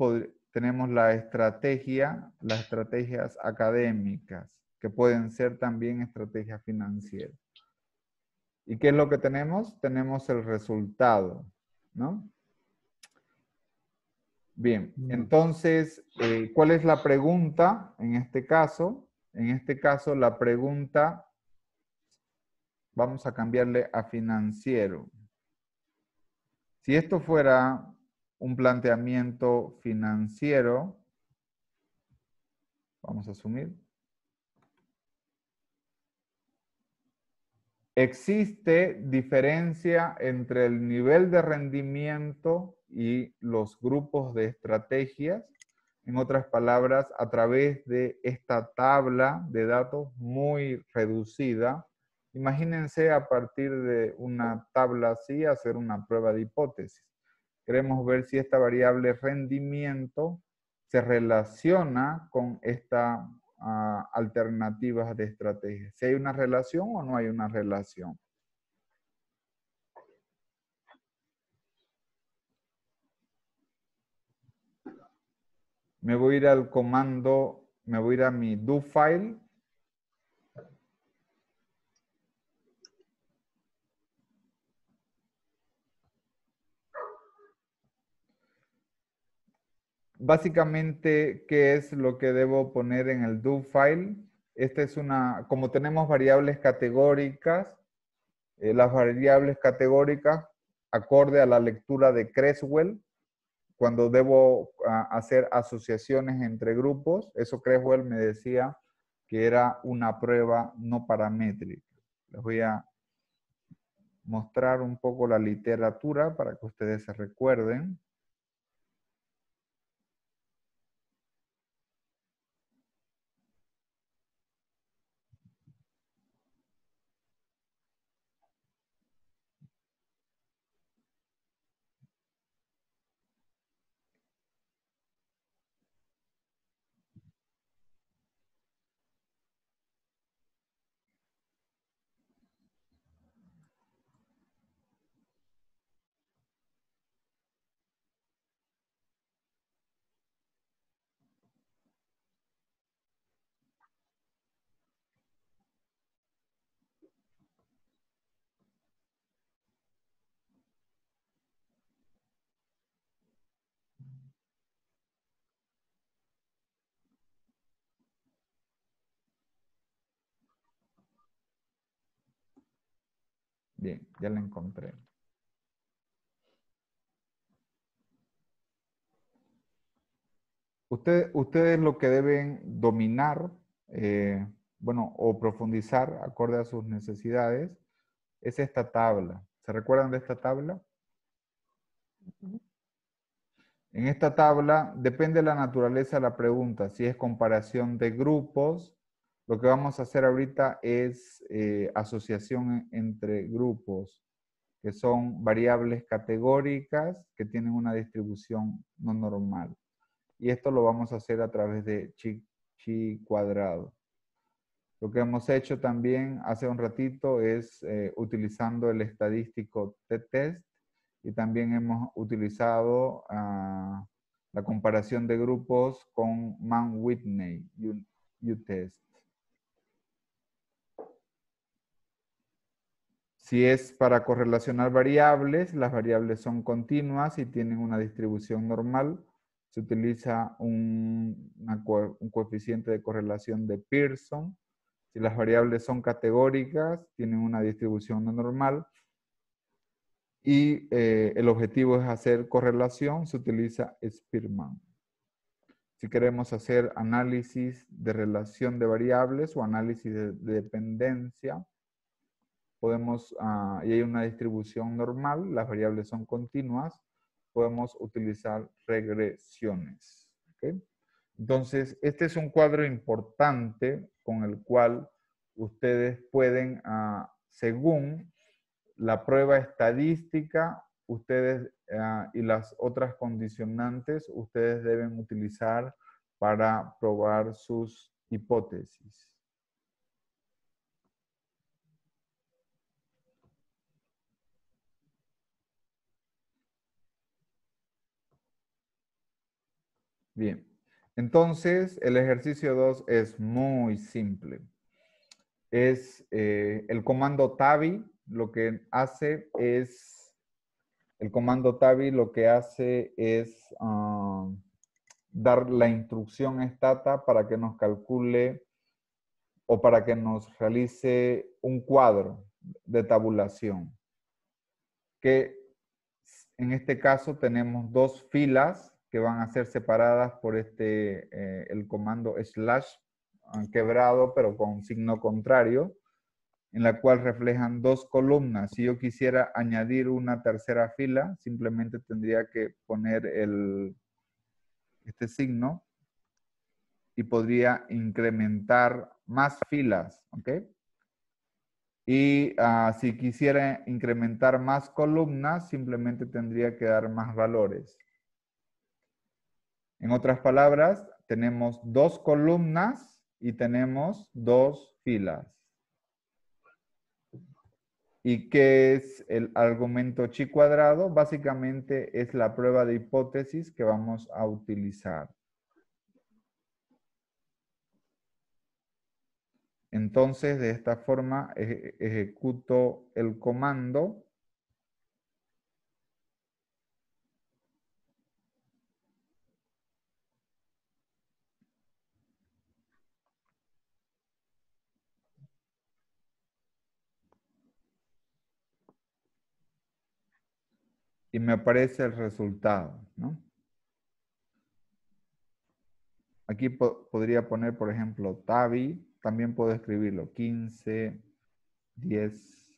tenemos la estrategia, las estrategias académicas, que pueden ser también estrategias financieras. ¿Y qué es lo que tenemos? Tenemos el resultado, ¿no? Bien, mm. entonces, eh, ¿cuál es la pregunta en este caso? En este caso, la pregunta, vamos a cambiarle a financiero. Si esto fuera un planteamiento financiero, vamos a asumir, existe diferencia entre el nivel de rendimiento y los grupos de estrategias. En otras palabras, a través de esta tabla de datos muy reducida, imagínense a partir de una tabla así hacer una prueba de hipótesis. Queremos ver si esta variable rendimiento se relaciona con estas ah, alternativas de estrategia. Si hay una relación o no hay una relación. Me voy a ir al comando, me voy a ir a mi do file básicamente, ¿qué es lo que debo poner en el do file? Esta es una, como tenemos variables categóricas, eh, las variables categóricas acorde a la lectura de Creswell, cuando debo ah, hacer asociaciones entre grupos, eso Creswell me decía que era una prueba no paramétrica. Les voy a mostrar un poco la literatura para que ustedes se recuerden. Bien, ya la encontré. ustedes lo que deben dominar, eh, bueno, o profundizar acorde a sus necesidades, es esta tabla. ¿Se recuerdan de esta tabla? En esta tabla depende de la naturaleza de la pregunta. Si es comparación de grupos, lo que vamos a hacer ahorita es eh, asociación entre grupos, que son variables categóricas que tienen una distribución no normal. Y esto lo vamos a hacer a través de chi, cuadrado. Lo que hemos hecho también hace un ratito es eh, utilizando el estadístico t-test y también hemos utilizado ah, la comparación de grupos con Mann-Whitney, U-test. Si es para correlacionar variables, las variables son continuas y tienen una distribución normal. Se utiliza un, coeficiente de correlación de Pearson. Si las variables son categóricas, tienen una distribución no normal. Y eh, el objetivo es hacer correlación, se utiliza Spearman. Si queremos hacer análisis de relación de variables o análisis de dependencia, podemos, ah, y hay una distribución normal, las variables son continuas, podemos utilizar regresiones. Entonces, este es un cuadro importante con el cual ustedes pueden, ah, según la prueba estadística, ustedes ah, y las otras condicionantes, ustedes deben utilizar para probar sus hipótesis. Bien, entonces el ejercicio 2 es muy simple. Es eh, el comando TABI, lo que hace es, el comando TABI lo que hace es ah, dar la instrucción stata para que nos calcule o para que nos realice un cuadro de tabulación. Que en este caso tenemos dos filas que van a ser separadas por este, eh, el comando slash ah, quebrado, pero con signo contrario, en la cual reflejan dos columnas. Si yo quisiera añadir una tercera fila, simplemente tendría que poner el, este signo y podría incrementar más filas, ¿ok? Y ah, si quisiera incrementar más columnas, simplemente tendría que dar más valores. En otras palabras, tenemos dos columnas y tenemos dos filas. ¿Y qué es el argumento chi cuadrado? Básicamente es la prueba de hipótesis que vamos a utilizar. Entonces, de esta forma, ejecuto el comando y me aparece el resultado, ¿no? Aquí podría poner, por ejemplo, Tabi, también puedo escribirlo, 15, 10,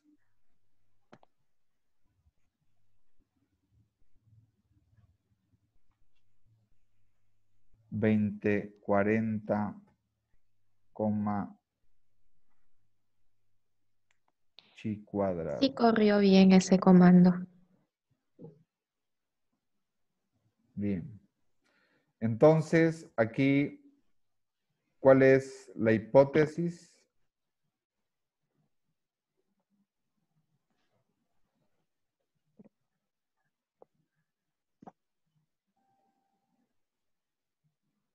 20, 40, coma, chi cuadrado. Sí corrió bien ese comando. Bien. Entonces, aquí, ¿cuál es la hipótesis?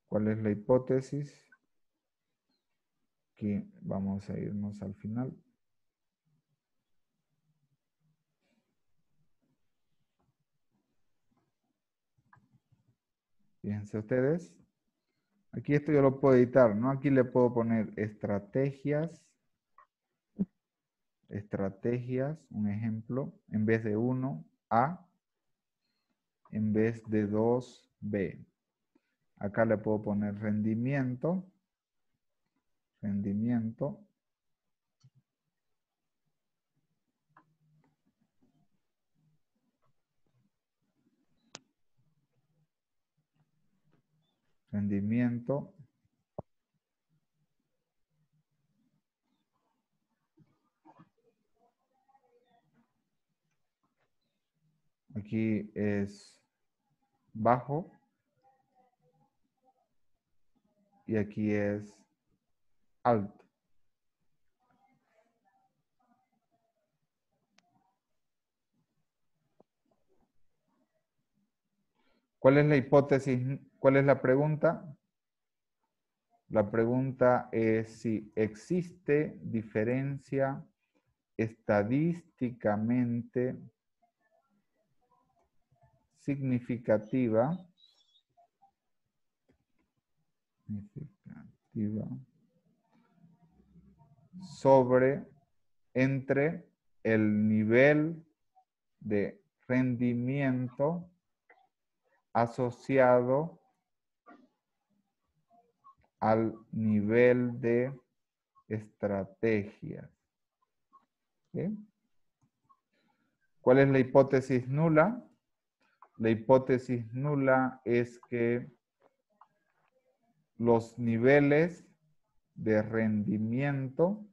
¿Cuál es la hipótesis? Aquí vamos a irnos al final. Fíjense ustedes. Aquí esto yo lo puedo editar, ¿no? Aquí le puedo poner estrategias. Estrategias, un ejemplo, en vez de 1, A, en vez de 2, B. Acá le puedo poner rendimiento. rendimiento rendimiento aquí es bajo y aquí es alto. ¿Cuál es la hipótesis? ¿Cuál es la pregunta? La pregunta es si existe diferencia estadísticamente significativa, sobre entre el nivel de rendimiento asociado al nivel de estrategias. ¿Cuál es la hipótesis nula? La hipótesis nula es que los niveles de rendimiento,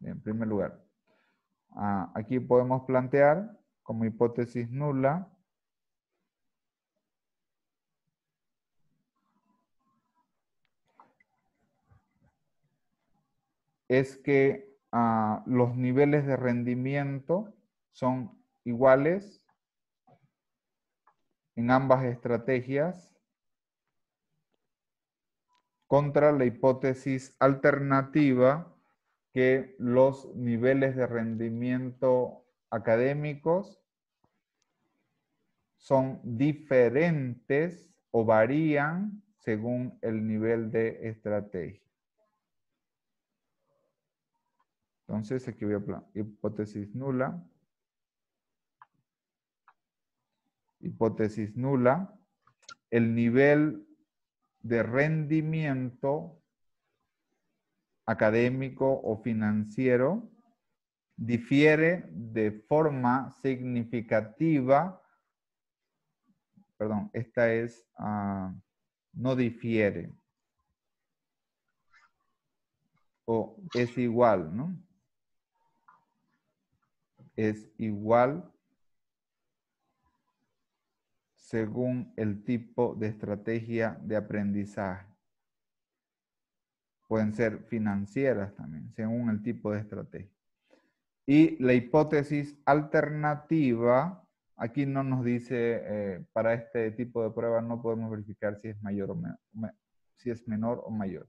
en primer lugar, ah, aquí podemos plantear como hipótesis nula es que ah, los niveles de rendimiento son iguales en ambas estrategias contra la hipótesis alternativa que los niveles de rendimiento académicos son diferentes o varían según el nivel de estrategia. Entonces, aquí voy a hipótesis nula. Hipótesis nula. El nivel de rendimiento académico o financiero difiere de forma significativa, perdón, esta es, ah, no difiere, o es igual, ¿no? Es igual según el tipo de estrategia de aprendizaje. Pueden ser financieras también, según el tipo de estrategia. Y la hipótesis alternativa, aquí no nos dice, eh, para este tipo de pruebas no podemos verificar si es mayor o si es menor o mayor.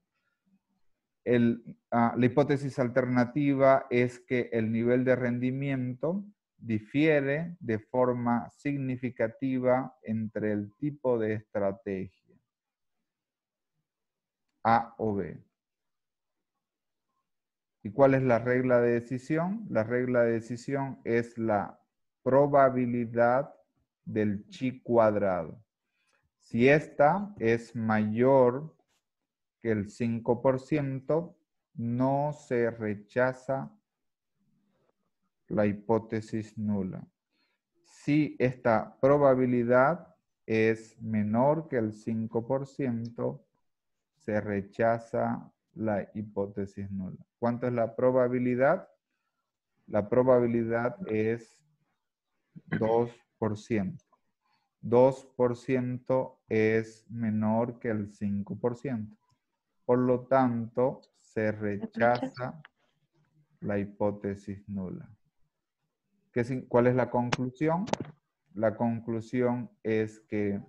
Ah, la hipótesis alternativa es que el nivel de rendimiento difiere de forma significativa entre el tipo de estrategia A o B. ¿Y cuál es la regla de decisión? La regla de decisión es la probabilidad del chi cuadrado. Si esta es mayor que el 5%, no se rechaza la hipótesis nula. Si esta probabilidad es menor que el 5%, se rechaza la hipótesis nula. ¿Cuánto es la probabilidad? La probabilidad es 2%. 2% es menor que el 5%. Por lo tanto, se rechaza la hipótesis nula. ¿Cuál es la conclusión? La conclusión es que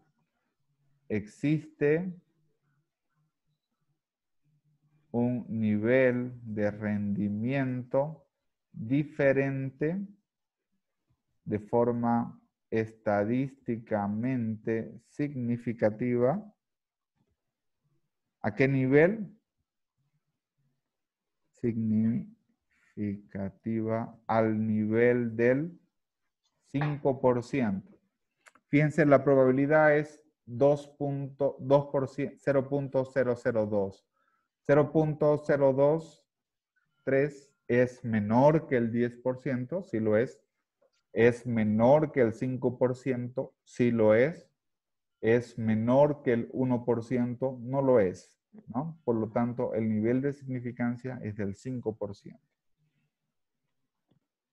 existe un nivel de rendimiento diferente de forma estadísticamente significativa. ¿A qué nivel? Significativa al nivel del 5%. Fíjense, la probabilidad es 0.002. 0.023 es menor que el 10%, si lo es. Es menor que el 5%, si lo es. Es menor que el 1%, no lo es. ¿No? Por lo tanto, el nivel de significancia es del 5%.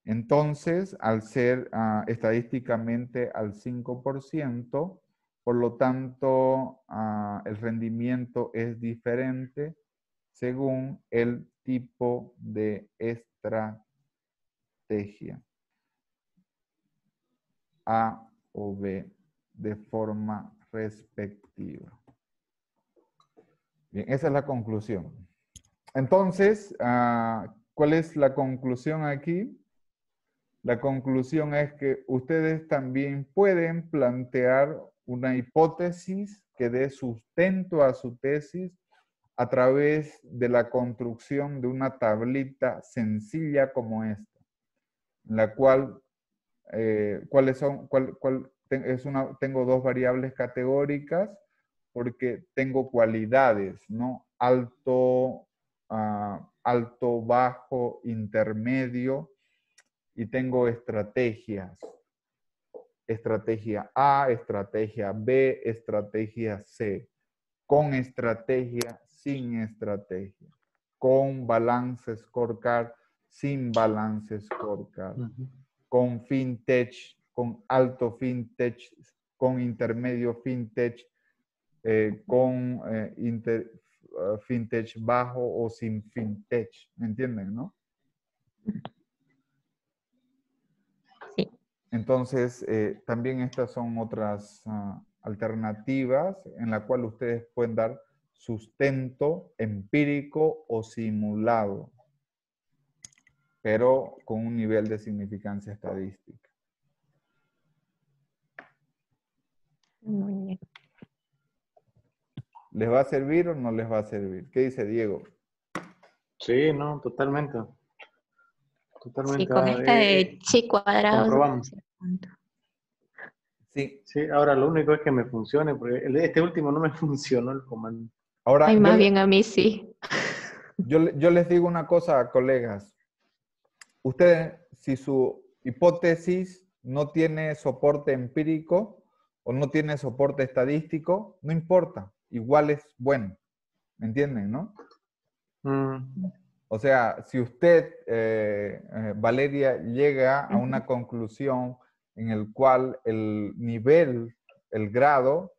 Entonces, al ser ah, estadísticamente al 5%, por lo tanto, ah, el rendimiento es diferente según el tipo de estrategia. A o B de forma respectiva. Bien, esa es la conclusión. Entonces, ah, ¿cuál es la conclusión aquí? La conclusión es que ustedes también pueden plantear una hipótesis que dé sustento a su tesis a través de la construcción de una tablita sencilla como esta, en la cual, eh, ¿cuáles son? Cuál, es una, tengo dos variables categóricas porque tengo cualidades, ¿no? Alto, ah, alto, bajo, intermedio, y tengo estrategias. Estrategia A, estrategia B, estrategia C. Con estrategia, sin estrategia. Con balance scorecard, sin balance scorecard. Con fintech, con alto fintech, con intermedio fintech, eh, con eh, eh, fintech bajo o sin fintech. ¿Me entienden, no? Entonces, eh, también estas son otras ah, alternativas en la cual ustedes pueden dar sustento empírico o simulado, pero con un nivel de significancia estadística. Muy bien. ¿Les va a servir o no les va a servir? ¿Qué dice Diego? Sí, no, totalmente. Totalmente. Sí, con ah, este de eh, chi cuadrado. Sí. Sí, ahora lo único es que me funcione, porque este último no me funcionó el comando. Ahora, Ay, más bien a mí sí. Yo, yo les digo una cosa, colegas. Ustedes, si su hipótesis no tiene soporte empírico o no tiene soporte estadístico, no importa, igual es bueno. ¿Me entienden, no? Mm. O sea, si usted, eh, eh, Valeria, llega a una conclusión en el cual el nivel, el grado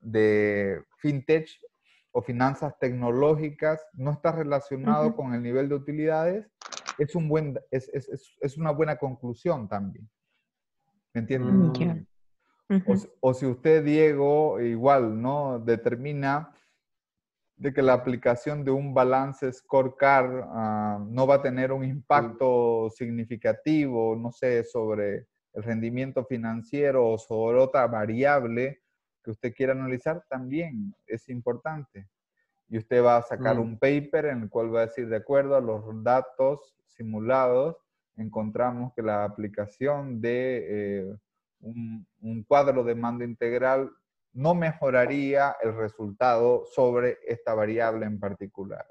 de fintech o finanzas tecnológicas no está relacionado con el nivel de utilidades, es, un buen, es, es, es una buena conclusión también. ¿Me entienden? O, o, si usted, Diego, igual, ¿no? Determina de que la aplicación de un balance scorecard ah, no va a tener un impacto significativo, no sé, sobre el rendimiento financiero o sobre otra variable que usted quiera analizar, también es importante. Y usted va a sacar mm. un paper en el cual va a decir, de acuerdo a los datos simulados, encontramos que la aplicación de eh, un, un, cuadro de mando integral no mejoraría el resultado sobre esta variable en particular.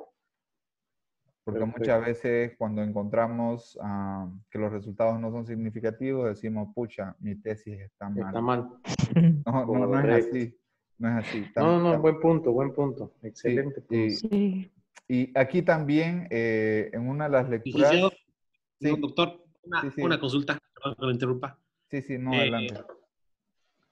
Porque muchas veces cuando encontramos ah, que los resultados no son significativos, decimos, pucha, mi tesis está mal. Está mal. No, no, es así. No es así. no, no, buen punto, buen punto. Excelente. Y, y, aquí también, eh, en una de las lecturas... Sí, doctor, una, consulta, perdón que me interrumpa. Sí, sí, no, adelante. Eh,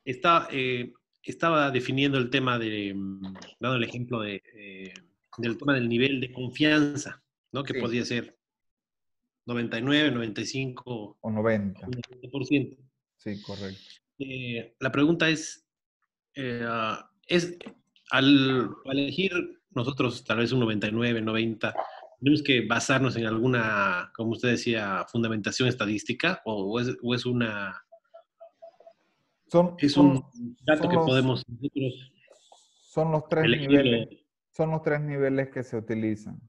está, eh, estaba definiendo el tema de, mm, dando el ejemplo de, eh, del tema del nivel de confianza, ¿no? Que podría ser 99, 95 o 90. ciento. Sí, correcto. Eh, la pregunta es, eh, es al, elegir nosotros tal vez un 99, 90, ¿tenemos que basarnos en alguna, como usted decía, fundamentación estadística o es una son, es un dato que los, podemos son los tres niveles. Son los tres niveles que se utilizan.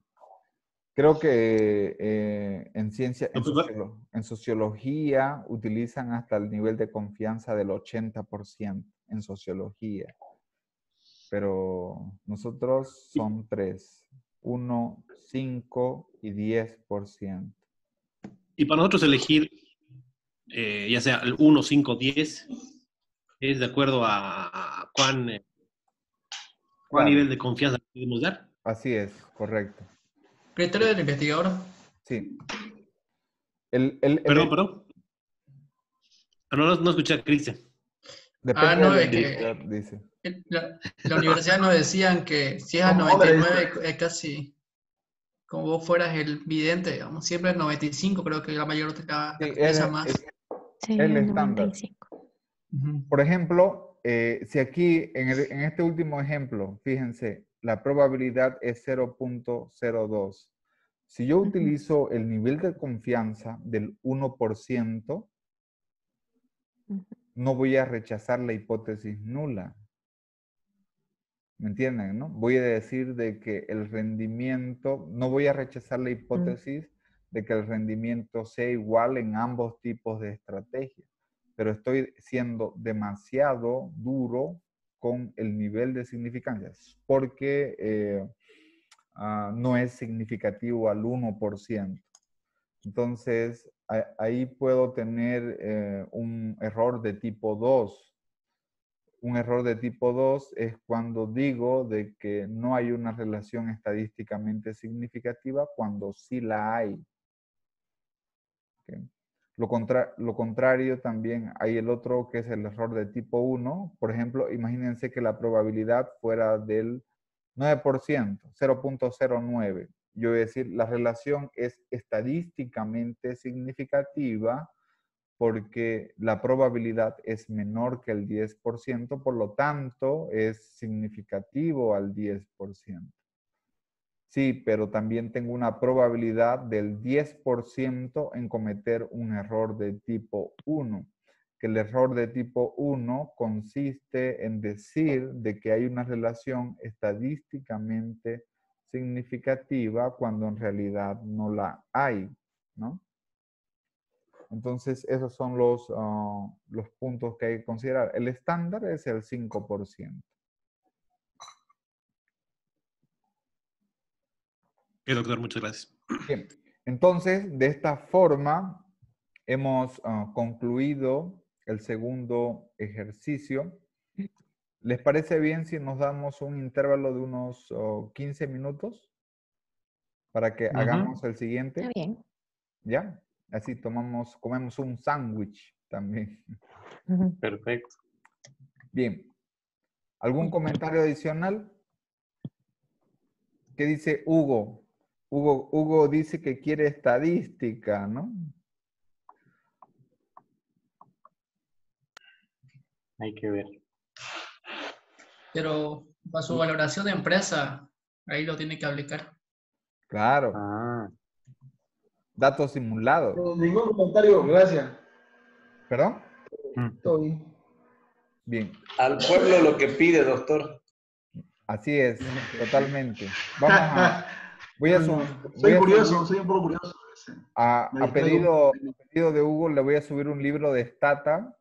Creo que eh, en ciencia, en, sociología utilizan hasta el nivel de confianza del 80% en sociología. pero nosotros son tres. 1, 5 y 10%. Y para nosotros elegir, eh, ya sea el 1, 5, 10, es de acuerdo a cuán, eh, cuán Claro. nivel de confianza podemos dar. Así es, correcto. Criterio del investigador. Sí. El, el- el- Perdón, perdón. Ah, no, no, no escuché a Cristian. depende Ah, no, es que- dice. La, la universidad nos decían que si es al No, hombre, 99 es casi como vos fueras el vidente, digamos. Siempre el 95 creo que la mayor te la, Sí, más. es- Sí, El el estándar. 95. Por ejemplo, eh, si aquí en, el- en este último ejemplo, fíjense, la probabilidad es 0.02. Si yo utilizo el nivel de confianza del 1%, Ujú. no voy a rechazar la hipótesis nula. ¿Me entienden? ¿no? Voy a decir de que el rendimiento, no voy a rechazar la hipótesis de que el rendimiento sea igual en ambos tipos de estrategias, pero estoy siendo demasiado duro con el nivel de significancia, porque eh, ah, no es significativo al 1%. Entonces, a- ahí puedo tener eh, un error de tipo 2. Un error de tipo 2 es cuando digo de que no hay una relación estadísticamente significativa cuando sí la hay. Ok. Lo, contra- lo contrario también hay el otro que es el error de tipo 1. Por ejemplo, imagínense que la probabilidad fuera del 9%, 0.09. Yo voy a decir, la relación es estadísticamente significativa porque la probabilidad es menor que el 10%, por lo tanto es significativo al 10%. Sí, pero también tengo una probabilidad del 10% en cometer un error de tipo 1, que el error de tipo 1 consiste en decir de que hay una relación estadísticamente significativa cuando en realidad no la hay, ¿no? Entonces, esos son los, ah, los puntos que hay que considerar. El estándar es el 5%. Ok, doctor, muchas gracias. Bien, entonces, de esta forma, hemos ah, concluido el segundo ejercicio. ¿Les parece bien si nos damos un intervalo de unos oh, 15 minutos para que hagamos el siguiente? Está bien. ¿Ya? Así tomamos, comemos un sándwich también. Perfecto. Bien. ¿Algún comentario adicional? ¿Qué dice Hugo? Hugo, Hugo dice que quiere estadística, ¿no? Hay que ver. Pero para su valoración de empresa, ahí lo tiene que aplicar. Claro. Ah, Datos simulados. Ningún comentario, gracias. ¿Perdón? Estoy. Bien. al pueblo lo que pide, doctor. Así es, totalmente. Vamos a... Voy a, voy Soy a curioso, subir- soy un poco curioso. a, a pedido, a pedido de Hugo le voy a subir un libro de Stata,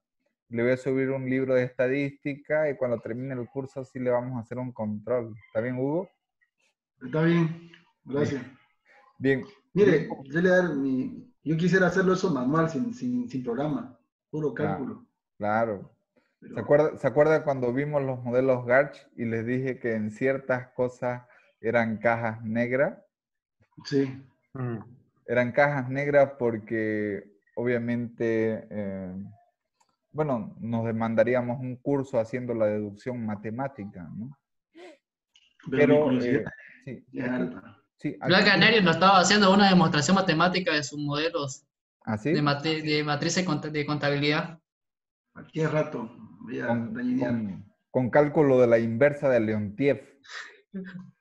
le voy a subir un libro de estadística y cuando termine el curso sí le vamos a hacer un control. ¿Está bien, Hugo? Está bien, gracias. Bien. Mire, yo le dar mi, yo quisiera hacerlo eso manual, sin, sin, sin programa, puro Claro. cálculo. Claro. Pero- ¿Se acuerda, ¿Se acuerda cuando vimos los modelos Garch y les dije que en ciertas cosas eran cajas negras? Sí, Mm. Eran cajas negras porque obviamente, eh, bueno, nos demandaríamos un curso haciendo la deducción matemática, ¿no? pero, eh, sí, es sí, Blanca aquí- Canario nos estaba haciendo una demostración matemática de sus modelos ¿Así? de, mate- de matrices de contabilidad. Cualquier rato voy a Con, dañinear. con- con cálculo de la inversa de Leontief.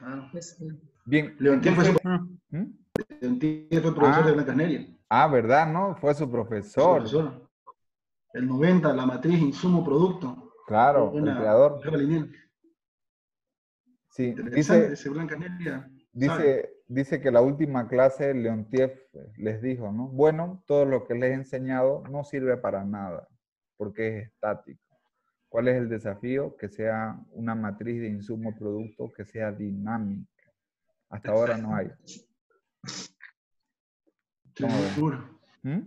Ah, Es- Bien. Leontief fue, su- ¿Mm? Leontief fue profesor Ah. de Blanca Neria. Ah, ¿verdad? ¿No? Fue su profesor. Profesor. El 90, la matriz, insumo, producto. Claro, el Una creador. prueba lineal. Sí, dice, ese Blanca Neria. dice, dice que la última clase Leontief les dijo, ¿no? Bueno, todo lo que les he enseñado no sirve para nada, porque es estático. ¿Cuál es el desafío? Que sea una matriz de insumo-producto que sea dinámica. Hasta ahora no hay. ¿Mm?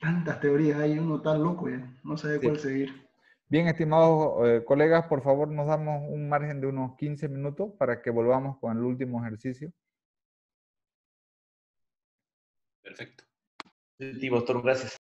Tantas teorías hay, uno tan loco ya. No sabe Sí. cuál seguir. Bien, estimados eh, colegas, por favor nos damos un margen de unos 15 minutos para que volvamos con el último ejercicio. Perfecto. Sí, doctor, gracias.